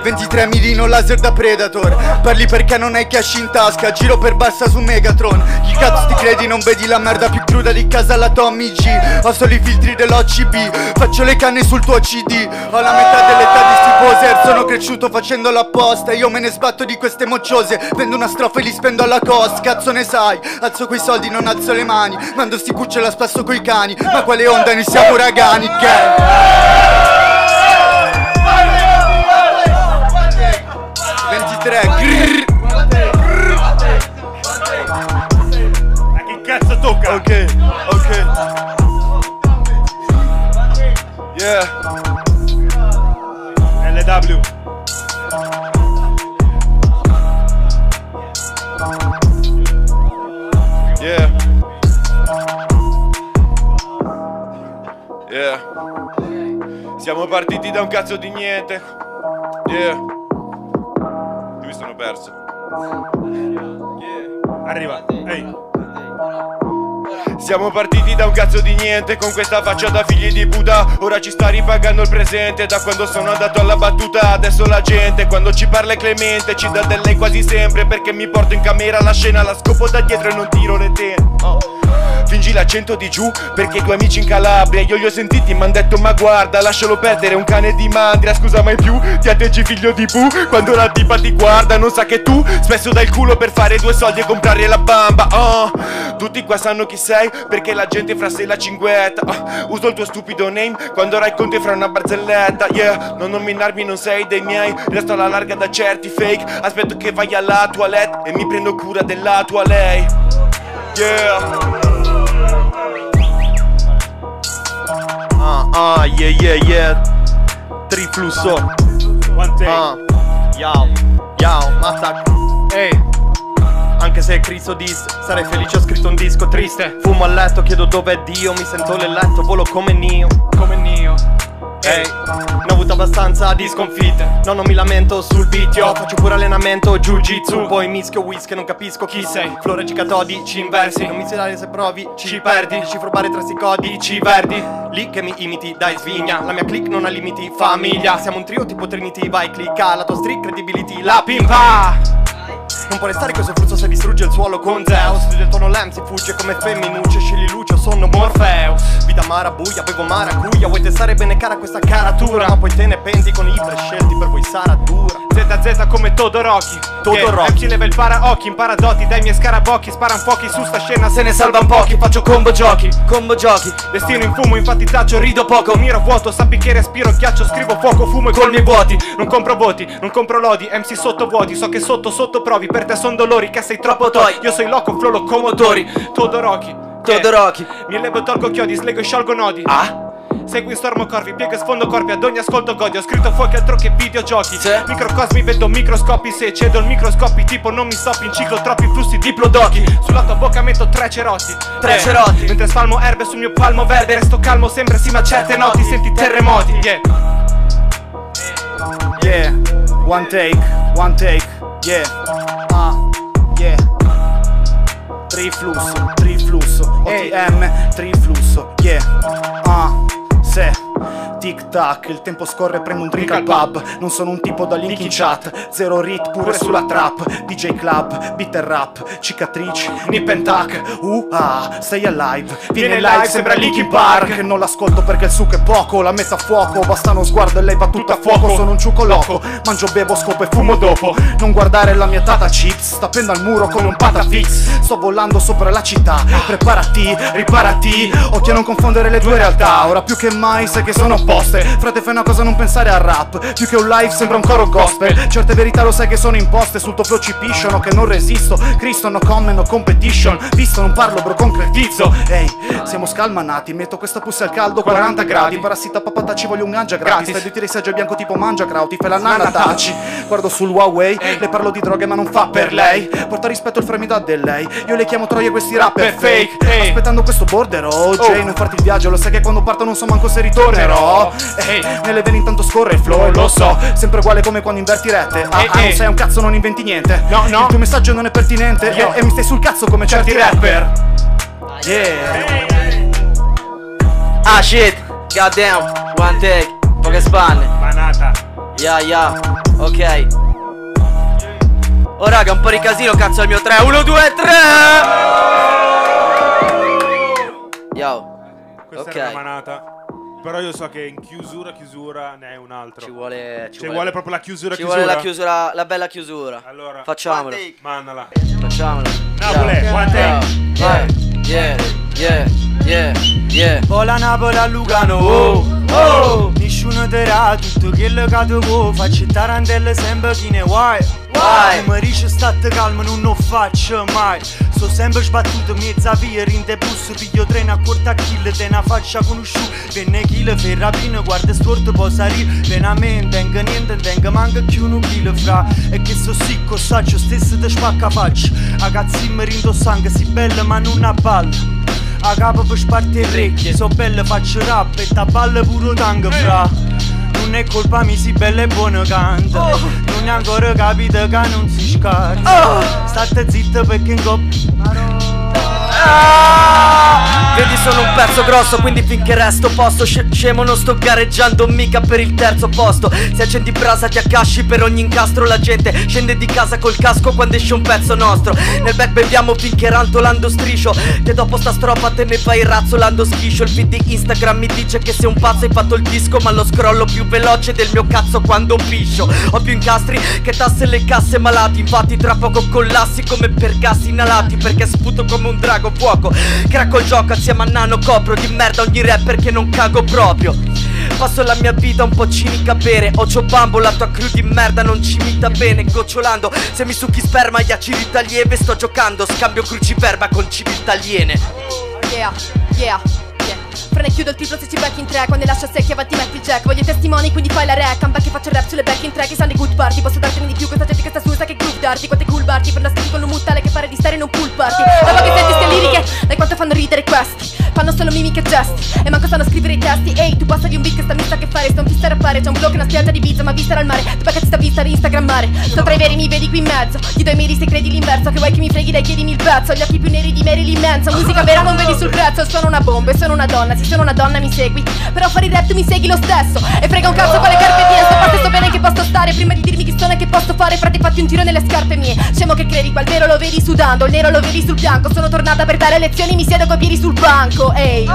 23 mirino laser da Predator. Parli perché non hai cash in tasca. Giro per bassa su Megatron. Chi cazzo ti credi? Non vedi la merda più cruda di casa alla Tommy G. Ho solo i filtri dell'OCB Faccio le canne sul tuo CD Ho la metà dell'età di sti poser. Sono cresciuto facendo l'apposta. Io me ne sbatto di queste mocciose. Vendo una strofa e li spendo alla cost Cazzo ne sai? Alzo quei soldi non alzo le mani Mando sti cuccioli a spasso coi cani Ma quale onda noi siamo uragani gang 23 grrr. A che cazzo tocca? Ok, ok Yeah LW. Siamo partiti da un cazzo di niente. Yeah. Io mi sono perso. Arriva. Ehi. Siamo partiti da un cazzo di niente Con questa faccia da figli di Buddha Ora ci sta ripagando il presente Da quando sono andato alla battuta Adesso la gente quando ci parla è clemente Ci dà del lei quasi sempre Perché mi porto in camera la scena La scopo da dietro e non tiro le tende Oh. Fingi l'accento di giù perché i tuoi amici in Calabria Io li ho sentiti mi han detto ma guarda lascialo perdere un cane di mandria Scusa mai più ti atteggi figlio di bu Quando la tipa ti guarda non sa che tu Spesso dai il culo per fare due soldi e comprare la bamba oh. Tutti qua sanno chi sei perché la gente fra sé la cinguetta oh. Uso il tuo stupido name quando racconti fra una barzelletta Yeah, non nominarmi non sei dei miei Resto alla larga da certi fake Aspetto che vai alla toilette e mi prendo cura della tua lei Yeah Ah, ah, yeah, yeah, yeah. Triflusso. One take. Ah, yao, yao, attack. Ehi. Anche se Cristo disse, sarei felice ho scritto un disco triste Fumo a letto, chiedo dov'è Dio, mi sento nel letto, volo come Nio Come Nio Ehi, ne ho avuto abbastanza di sconfitte. No, non mi lamento sul beat, yo Faccio pure allenamento, jiu-jitsu. Poi mischio whisky, non capisco chi sei. Flore catodi, ci inversi. Non mi sai dare se provi, ci perdi. Ci rubare tra sti codi, ci verdi. Lì che mi imiti, dai svigna. La mia click non ha limiti, famiglia. Siamo un trio tipo Trinity, vai clicca. La tua street credibility, la pimpa non può restare questo flusso se distrugge il suolo con Zeus. Del tono Lem si fugge come femminucce Scegli luce o sonno Morpheus Vita mara buia, bevo maracuja Vuoi testare bene cara questa caratura? Ma poi te ne penti con i prescelti Per voi sarà dura. ZZ come Todoroki Todoroki. MC level paraocchi Impara doti dai miei scarabocchi Sparan fuochi su sta scena se ne salvan pochi Faccio combo giochi, combo giochi. Destino in fumo infatti taccio rido poco Miro vuoto sappi che respiro ghiaccio Scrivo fuoco fumo e colmi vuoti. Non compro voti, non compro lodi MC sottovuoti So che sotto sotto provi Per te son dolori che sei troppo toi. Io sono loco flow locomotori Todoroki Todoroki. Mi levo tolgo chiodi Slego e sciolgo nodi. Ah? Segui stormo corvi, piego e sfondo corpi Ad ogni ascolto godi. Ho scritto fuochi altro che videogiochi. Sì. Microcosmi vedo microscopi Se cedo il microscopi Tipo non mi stoppi in ciclo Troppi flussi diplodocchi Sulla tua bocca metto tre cerotti. Tre Eh, cerotti. Mentre spalmo erbe sul mio palmo verde Resto calmo sembra sì ma certe noti Senti terremoti. Yeah. Yeah, one take, one take, ah, yeah. Triflusso, triflusso, OTM, triflusso, yeah, ah, se. Tic tac, il tempo scorre, prendo un drink al pub. Non sono un tipo da link in chat. Zero rit pure sulla trap. DJ club, beat e rap Cicatrici, nip and tac Uh ah, stay alive. Viene live, sembra Linkin Park. Non l'ascolto perché il succo è poco La metto a fuoco, basta uno sguardo e lei va tutta a fuoco. Sono un ciuco loco, mangio, bevo, scopo e fumo dopo. Non guardare la mia tata chips. Sta appendo al muro come un patafix Sto volando sopra la città. Preparati, riparati. Occhio a non confondere le due realtà. Ora più che mai sai che sono opposte. Frate fai una cosa non pensare al rap. Più che un live sembra un coro gospel. Certe verità lo sai che sono imposte Sul tuo flow ci pisciano che non resisto. Cristo no comment no competition. Visto non parlo bro concretizzo Ehi siamo scalmanati Metto questa pussa al caldo 40 gradi. Parassita papata ci voglio un ganja gratis. Stai due tiri saggio bianco tipo mangia crauti Fai la nana taci. Guardo sul Huawei Le parlo di droghe ma non fa per lei. Porta rispetto il fremito a lei. Io le chiamo troie questi rapper fake Aspettando questo border oh. Jay non farti il viaggio Lo sai che quando parto non so manco se ritornerò Ehi nelle vene intanto scorre il flow Lo so Sempre uguale come quando inverti rette Ah, ah non sei un cazzo non inventi niente No, no. Il tuo messaggio non è pertinente E, e mi stai sul cazzo come certi rapper Yeah Ah shit, goddamn, one take, poche spalle. Banata Yeah, yeah, ok. Oh raga, un po' di casino, cazzo al mio 3. 1, 2, 3! Yo, Questa Ok. è una manata. Però io so che in chiusura, chiusura ne è un altro. ci vuole... Ci vuole proprio la chiusura, Ci chiusura. vuole la chiusura, la bella chiusura. Allora, Facciamola. mandala. Facciamola. Napoli, Yeah, one take. yeah, Yeah, yeah, yeah, yeah. Vola Napoli a Lugano Oh, oh. Nessuno terrà tutto quello che tu vuoi Faccio tarantelle sempre chi ne vuoi Mi dice state calmo non lo faccio mai. Sto sempre sbattuto mezza via Rinde bus piglio treno a corta kill Te una faccia conosciuta Venne kill ferrapino Guarda storto può salire Veramente tengo niente tengo manca più un chilo fra. E che so sicco saggio stesso te spacca faccia A cazzi mi rindo sangue si bella ma non a balla a capo per sparte le orecchie So belle faccio rap e ta balle puro tango fra. Non è colpa mia si bella e buona canta Non è ancora capito che non si scarta State zitto perché in coppia Ah! Vedi sono un pezzo grosso quindi finché resto posto. Sce- Scemo non sto gareggiando mica per il terzo posto. Se accendi brasa ti accasci per ogni incastro. La gente scende di casa col casco quando esce un pezzo nostro. Nel back beviamo finché rantolando striscio. Che dopo sta strofa te ne fai razzolando schiscio. Il feed di Instagram mi dice che sei un pazzo hai fatto il disco Ma lo scrollo più veloce del mio cazzo quando piscio. Ho più incastri che tasse le casse malati. Infatti tra poco collassi come per gas inalati Perché sputo come un drago fuoco Cracco il gioco assieme a Nano Copro di merda ogni rapper che non cago proprio. Passo la mia vita un po' cinica a bere Ocio bambo, la tua crew di merda non ci imita bene Gocciolando, se mi succhi sperma gli acidità lieve Sto giocando, scambio cruciverba con civiltà aliene. Yeah, yeah, yeah. Frena e chiudo il triplo se ci becchi in tre Quando lascio secchi avanti metti il jack. Voglio i testimoni quindi fai la rec Comeback che faccio rap sulle back in tre Che sanno dei good party. Posso dartene di più questa gente che sta su Sa che groove darti. Quante cool party Per nascondi con un mutale che pare di stare in un pool party. Dopo che senti ste liriche Dai quanto fanno ridere questi. Fanno solo mimiche e gesti E manco sanno scrivere i testi. Ehi tu passa di un beat che sta mista che fare Sto un a rappare. C'è un blog e una spiaggia di pizza Ma vista al mare. Tu perché ti sta vista a instagrammare. Sto tra i veri mi vedi qui in mezzo. Ti do i miri se credi l'inverso Che vuoi che mi freghi dai chiedimi il pezzo. Gli occhi più neri di Marilyn Manson. Musica vera non vedi sul prezzo. Sono una bomba e sono una donna Sì sono una donna mi segui Però fare il rap tu mi segui lo stesso E frega un cazzo quale carpe diem Sto parte sto bene che posso stare Prima di dirmi chi sono e che posso fare Frate fatti un giro nelle scarpe mie Scemo che credi qua il vero lo vedi sudando Il nero lo vedi sul bianco Sono tornata per dare lezioni Mi siedo coi piedi sul banco Ehi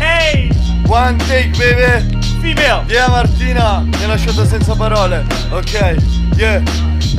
Hey! One take, baby! Female! Yeah, Martina! Mi hai lasciato senza parole. Ok, yeah.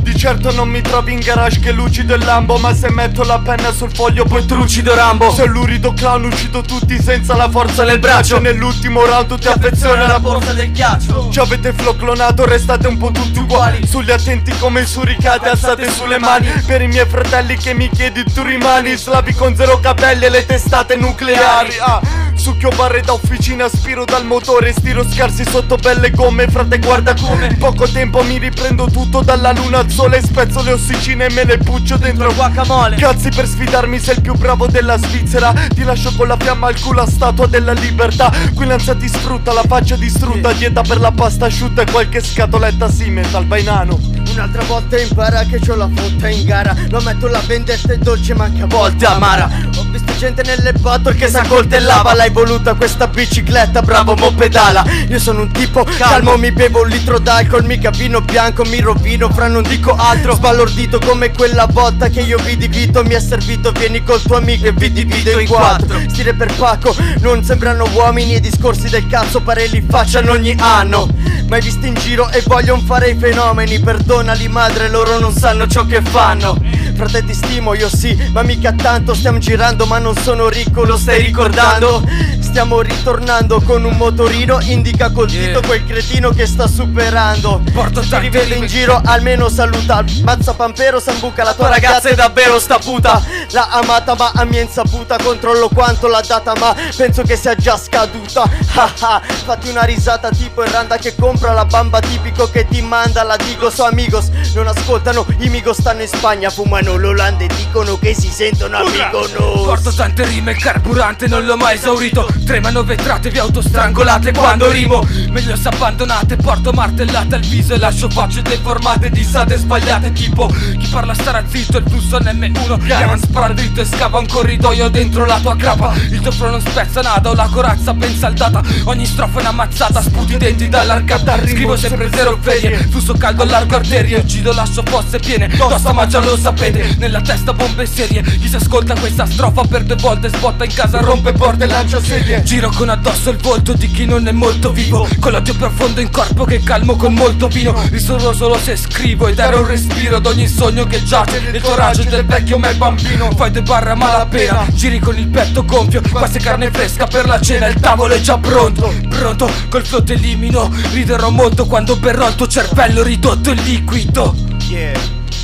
Di certo non mi trovi in garage che lucido il lambo Ma se metto la penna sul foglio poi trucido Rambo Se lurido clown uccido tutti senza la forza nel braccio Nell'ultimo round ti affezioni alla borsa del ghiaccio Ci avete flow clonato, restate un po' tutti uguali Sugli attenti come i suricati, alzate sulle mani Per i miei fratelli che mi chiedi tu rimani Slavi con zero capelli e le testate nucleari ah. Succhio barre da officina, spiro dal motore Stiro scarsi sotto belle gomme, frate guarda come. In poco tempo mi riprendo tutto dalla luna al sole Spezzo le ossicine e me le puccio dentro. Guacamole. Cazzi per sfidarmi sei il più bravo della Svizzera. Ti lascio con la fiamma al culo a statua della libertà. Qui Lanza ti sfrutta, la faccia distrutta Dieta per la pasta asciutta e qualche scatoletta Siemens al bainano Un'altra volta impara che c'ho la fotta in gara. Lo metto la vendetta è dolce ma anche a volte amara. Ho visto gente nelle battle che s'accoltellava L'hai voluta questa bicicletta, bravo mo pedala. Io sono un tipo calmo, mi bevo un litro d'alcol Mica vino bianco, mi rovino, fra non dico altro. Sbalordito come quella volta che io vi divido. Mi è servito, vieni col tuo amico e vi divido in quattro. Stile per Paco, non sembrano uomini E discorsi del cazzo pare li facciano ogni anno. Mai visti in giro e vogliono fare i fenomeni Perdonali madre, loro non sanno ciò che fanno. Frate ti stimo, io sì, ma mica tanto. Stiamo girando ma non sono ricco, lo stai ricordando? Stiamo ritornando con un motorino Indica col dito quel cretino che sta superando. Porto Ti rivede in giro, almeno saluta Mazza Pampero, Sambuca, la tua ragazza è davvero sta puta. L'ha amata ma a mia insaputa Controllo quanto l'ha data ma penso che sia già scaduta. Haha, fatti una risata tipo il randa che compra la bamba tipico che ti manda la digo So amigos, non ascoltano, i migos stanno in Spagna Fumano l'Olanda e dicono che si sentono amico no Porto tante rime, carburante non l'ho mai esaurito. Tremano vetrate, vi autostrangolate quando rimo. Meglio se abbandonate, porto martellate al viso E lascio facce deformate, dissate sbagliate. Tipo, chi parla starà zitto, il flusso è in M1 Chiaman spara dritto e scava un corridoio dentro la tua grappa Il tuo non spezza nada, ho la corazza ben saldata. Ogni strofa è una mazzata, sputi i denti dall'arcata. Scrivo sempre zero ferie, flusso caldo largo arterie Uccido, lascio fosse piene, tosta ma già lo sapete. Nella testa bombe serie, chi si ascolta questa strofa per due volte Sbotta in casa, rompe porte e lancia sedie Giro con addosso il volto di chi non è molto vivo. Con l'odio profondo in corpo che calmo con molto vino. Risorro solo se scrivo ed era un respiro ad ogni sogno che giace. Nel coraggio del vecchio me bambino. Fai due barra malapena, giri con il petto gonfio. Quasi carne fresca per la cena, il tavolo è già pronto. Pronto, col flotto elimino. Riderò molto quando berrò il tuo cervello ridotto in liquido Yeah,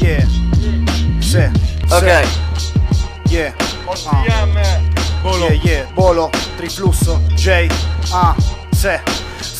yeah. Se. Ok. Yeah. Ah. Yeah, yeah. Bolo, triflusso, J. Ah, se.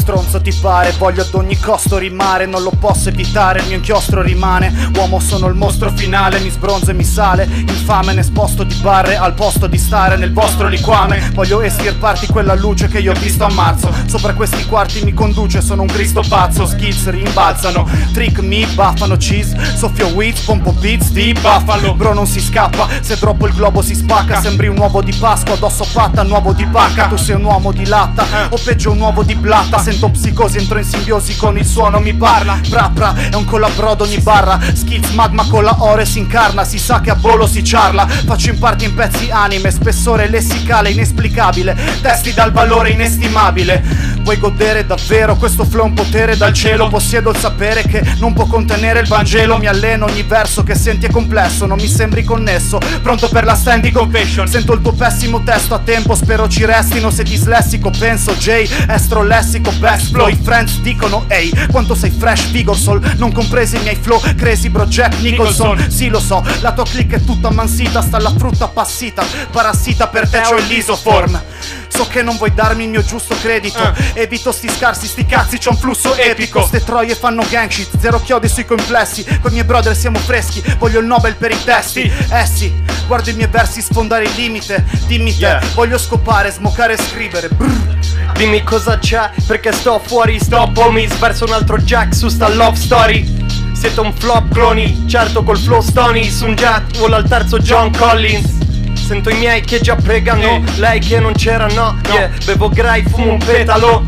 Stronzo ti pare Voglio ad ogni costo rimare Non lo posso evitare, il mio inchiostro rimane. Uomo sono il mostro finale Mi sbronzo e mi sale Infame ne sposto di barre Al posto di stare nel vostro liquame. Voglio estirparti quella luce che io ho visto a marzo. Sopra questi quarti mi conduce Sono un cristo pazzo Skills rimbalzano. Trick mi baffano cheese Soffio weeds, pompo beats di buffalo. Bro non si scappa Se troppo il globo si spacca. Sembri un uovo di Pasqua Addosso patta, un uovo di pacca. Tu sei un uomo di latta O peggio un uovo di blatta Sento psicosi, entro in simbiosi con il suono Mi parla, pra pra È un collabro ad ogni barra. Skills magma con la ore si incarna. Si sa che a volo si ciarla. Faccio in parte in pezzi anime Spessore lessicale inesplicabile. Testi dal valore inestimabile. Vuoi godere davvero questo flow un potere dal cielo? Possiedo il sapere che non può contenere il Vangelo. Mi alleno ogni verso che senti è complesso. Non mi sembri connesso. Pronto per la standing confession Sento il tuo pessimo testo a tempo. Spero ci restino. Se dislessico Penso Jay Estro lessico Best flow I friends dicono ehi Quanto sei fresh Vigor Soul. Non compresi i miei flow Crazy Bro Jack Nicholson. Sì lo so La tua click è tutta ammansita Sta la frutta appassita Parassita per te c'ho lisoform So che non vuoi darmi il mio giusto credito. Evito sti scarsi, sti cazzi, c'è un flusso epico. Ste troie fanno gang shit, zero chiodi sui complessi. Con i miei brother siamo freschi, voglio il Nobel per i testi. Eh sì, guardo i miei versi sfondare il limite. Dimmi te, voglio scopare, smocare e scrivere. Brr. Dimmi cosa c'è, perché sto fuori Stop homies, verso un altro jack su sta love story. Siete un flop cloni, certo col flow stony Su un jet, vola al terzo John Collins. Sento i miei che già pregano Lei che non c'era no, yeah. Bevo grai, fumo un petalo.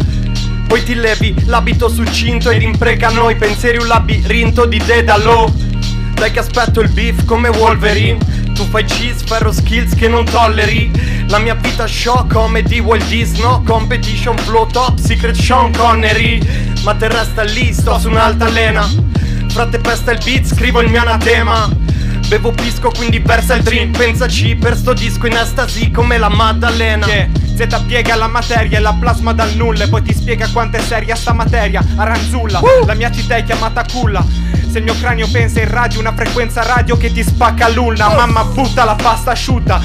Poi ti levi l'abito sul cinto ed imprecano i pensieri un labirinto di Dedalo. Dai che aspetto il beef come Wolverine Tu fai cheese, ferro skills che non tolleri. La mia vita show come di Walt Disney Competition flow top, secret Sean Connery. Ma te resta lì, sto su un'altalena Frate pesta il beat, scrivo il mio anatema Bevo pisco quindi versa il dream Pensaci per sto disco in estasi come la Maddalena. Yeah. Z piega la materia e la plasma dal nulla E poi ti spiega quanto è seria sta materia Aranzulla, la mia città è chiamata culla. Se il mio cranio pensa in radio Una frequenza radio che ti spacca l'ulna Mamma butta la pasta asciutta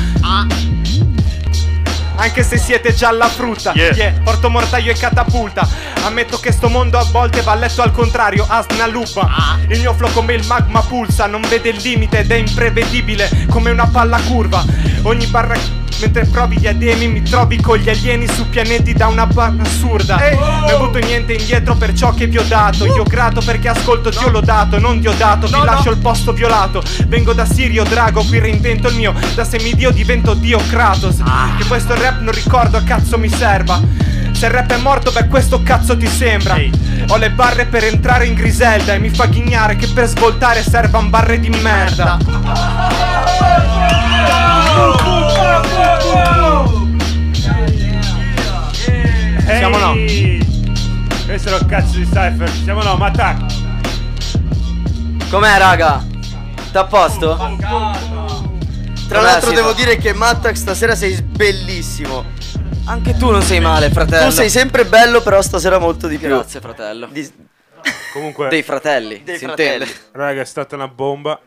anche se siete già alla frutta Yeah. Porto mortaio e catapulta. Ammetto che sto mondo a volte va letto al contrario Asna lupa. Il mio flow come il magma pulsa Non vede il limite ed è imprevedibile Come una palla curva. Ogni barra Mentre provi gli ademi mi trovi con gli alieni su pianeti da una barra assurda. Non ho avuto niente indietro per ciò che vi ho dato. Io grato perché ascolto Dio lodato Non diodato, vi lascio il posto violato. Vengo da Sirio Drago, qui reinvento il mio. Da semidio divento Dio Kratos. Che questo rap non ricordo a cazzo mi serva. Se il rap è morto, beh questo cazzo ti sembra. Ho le barre per entrare in Griselda E mi fa ghignare che per svoltare servan barre di merda Siamo no. Questo è il cazzo di Cypher. Siamo no, ma attacco. Com'è, raga? T'è a posto? Tra Com'è, l'altro sì, devo fa- dire che Mattax stasera sei bellissimo. Anche tu non sei male, fratello. Tu sei sempre bello, però stasera molto di più. Grazie, fratello. Comunque, Dei fratelli, Dei si fratelli. intende. raga, è stata una bomba.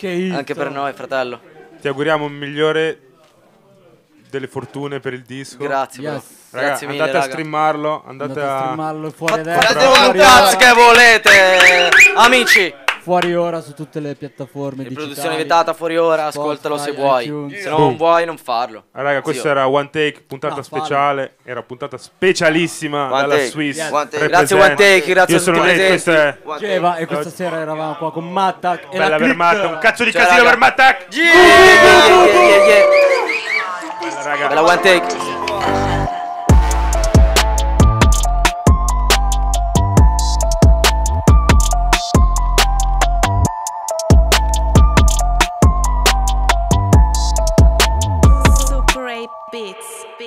Anche per noi, fratello. Ti auguriamo il migliore delle fortune per il disco. Grazie. Yes. Raga, Grazie mille, andate a raga. streamarlo. Andate, Andate a a. streamarlo fuori Fate adesso. un fuori cazzo ora. che volete, amici. Fuori ora su tutte le piattaforme Riproduzione digitali. vietata fuori ora, ascoltalo se Spotify, vuoi. iTunes. Se non vuoi, non farlo. Ah, raga, questo Zio. era One Take, puntata No, fallo. speciale. Era puntata specialissima One dalla Take. Swiss. Yes. One Take. Grazie, One Take, grazie Io a sono tutti i Nate, questo è. Geva, e questa sera eravamo qua con Mattac e Bella la per click. Matta, un cazzo di Ciao, casino raga. per Mattac. Yeah, yeah, yeah, yeah, yeah. Bella, raga. Bella one take.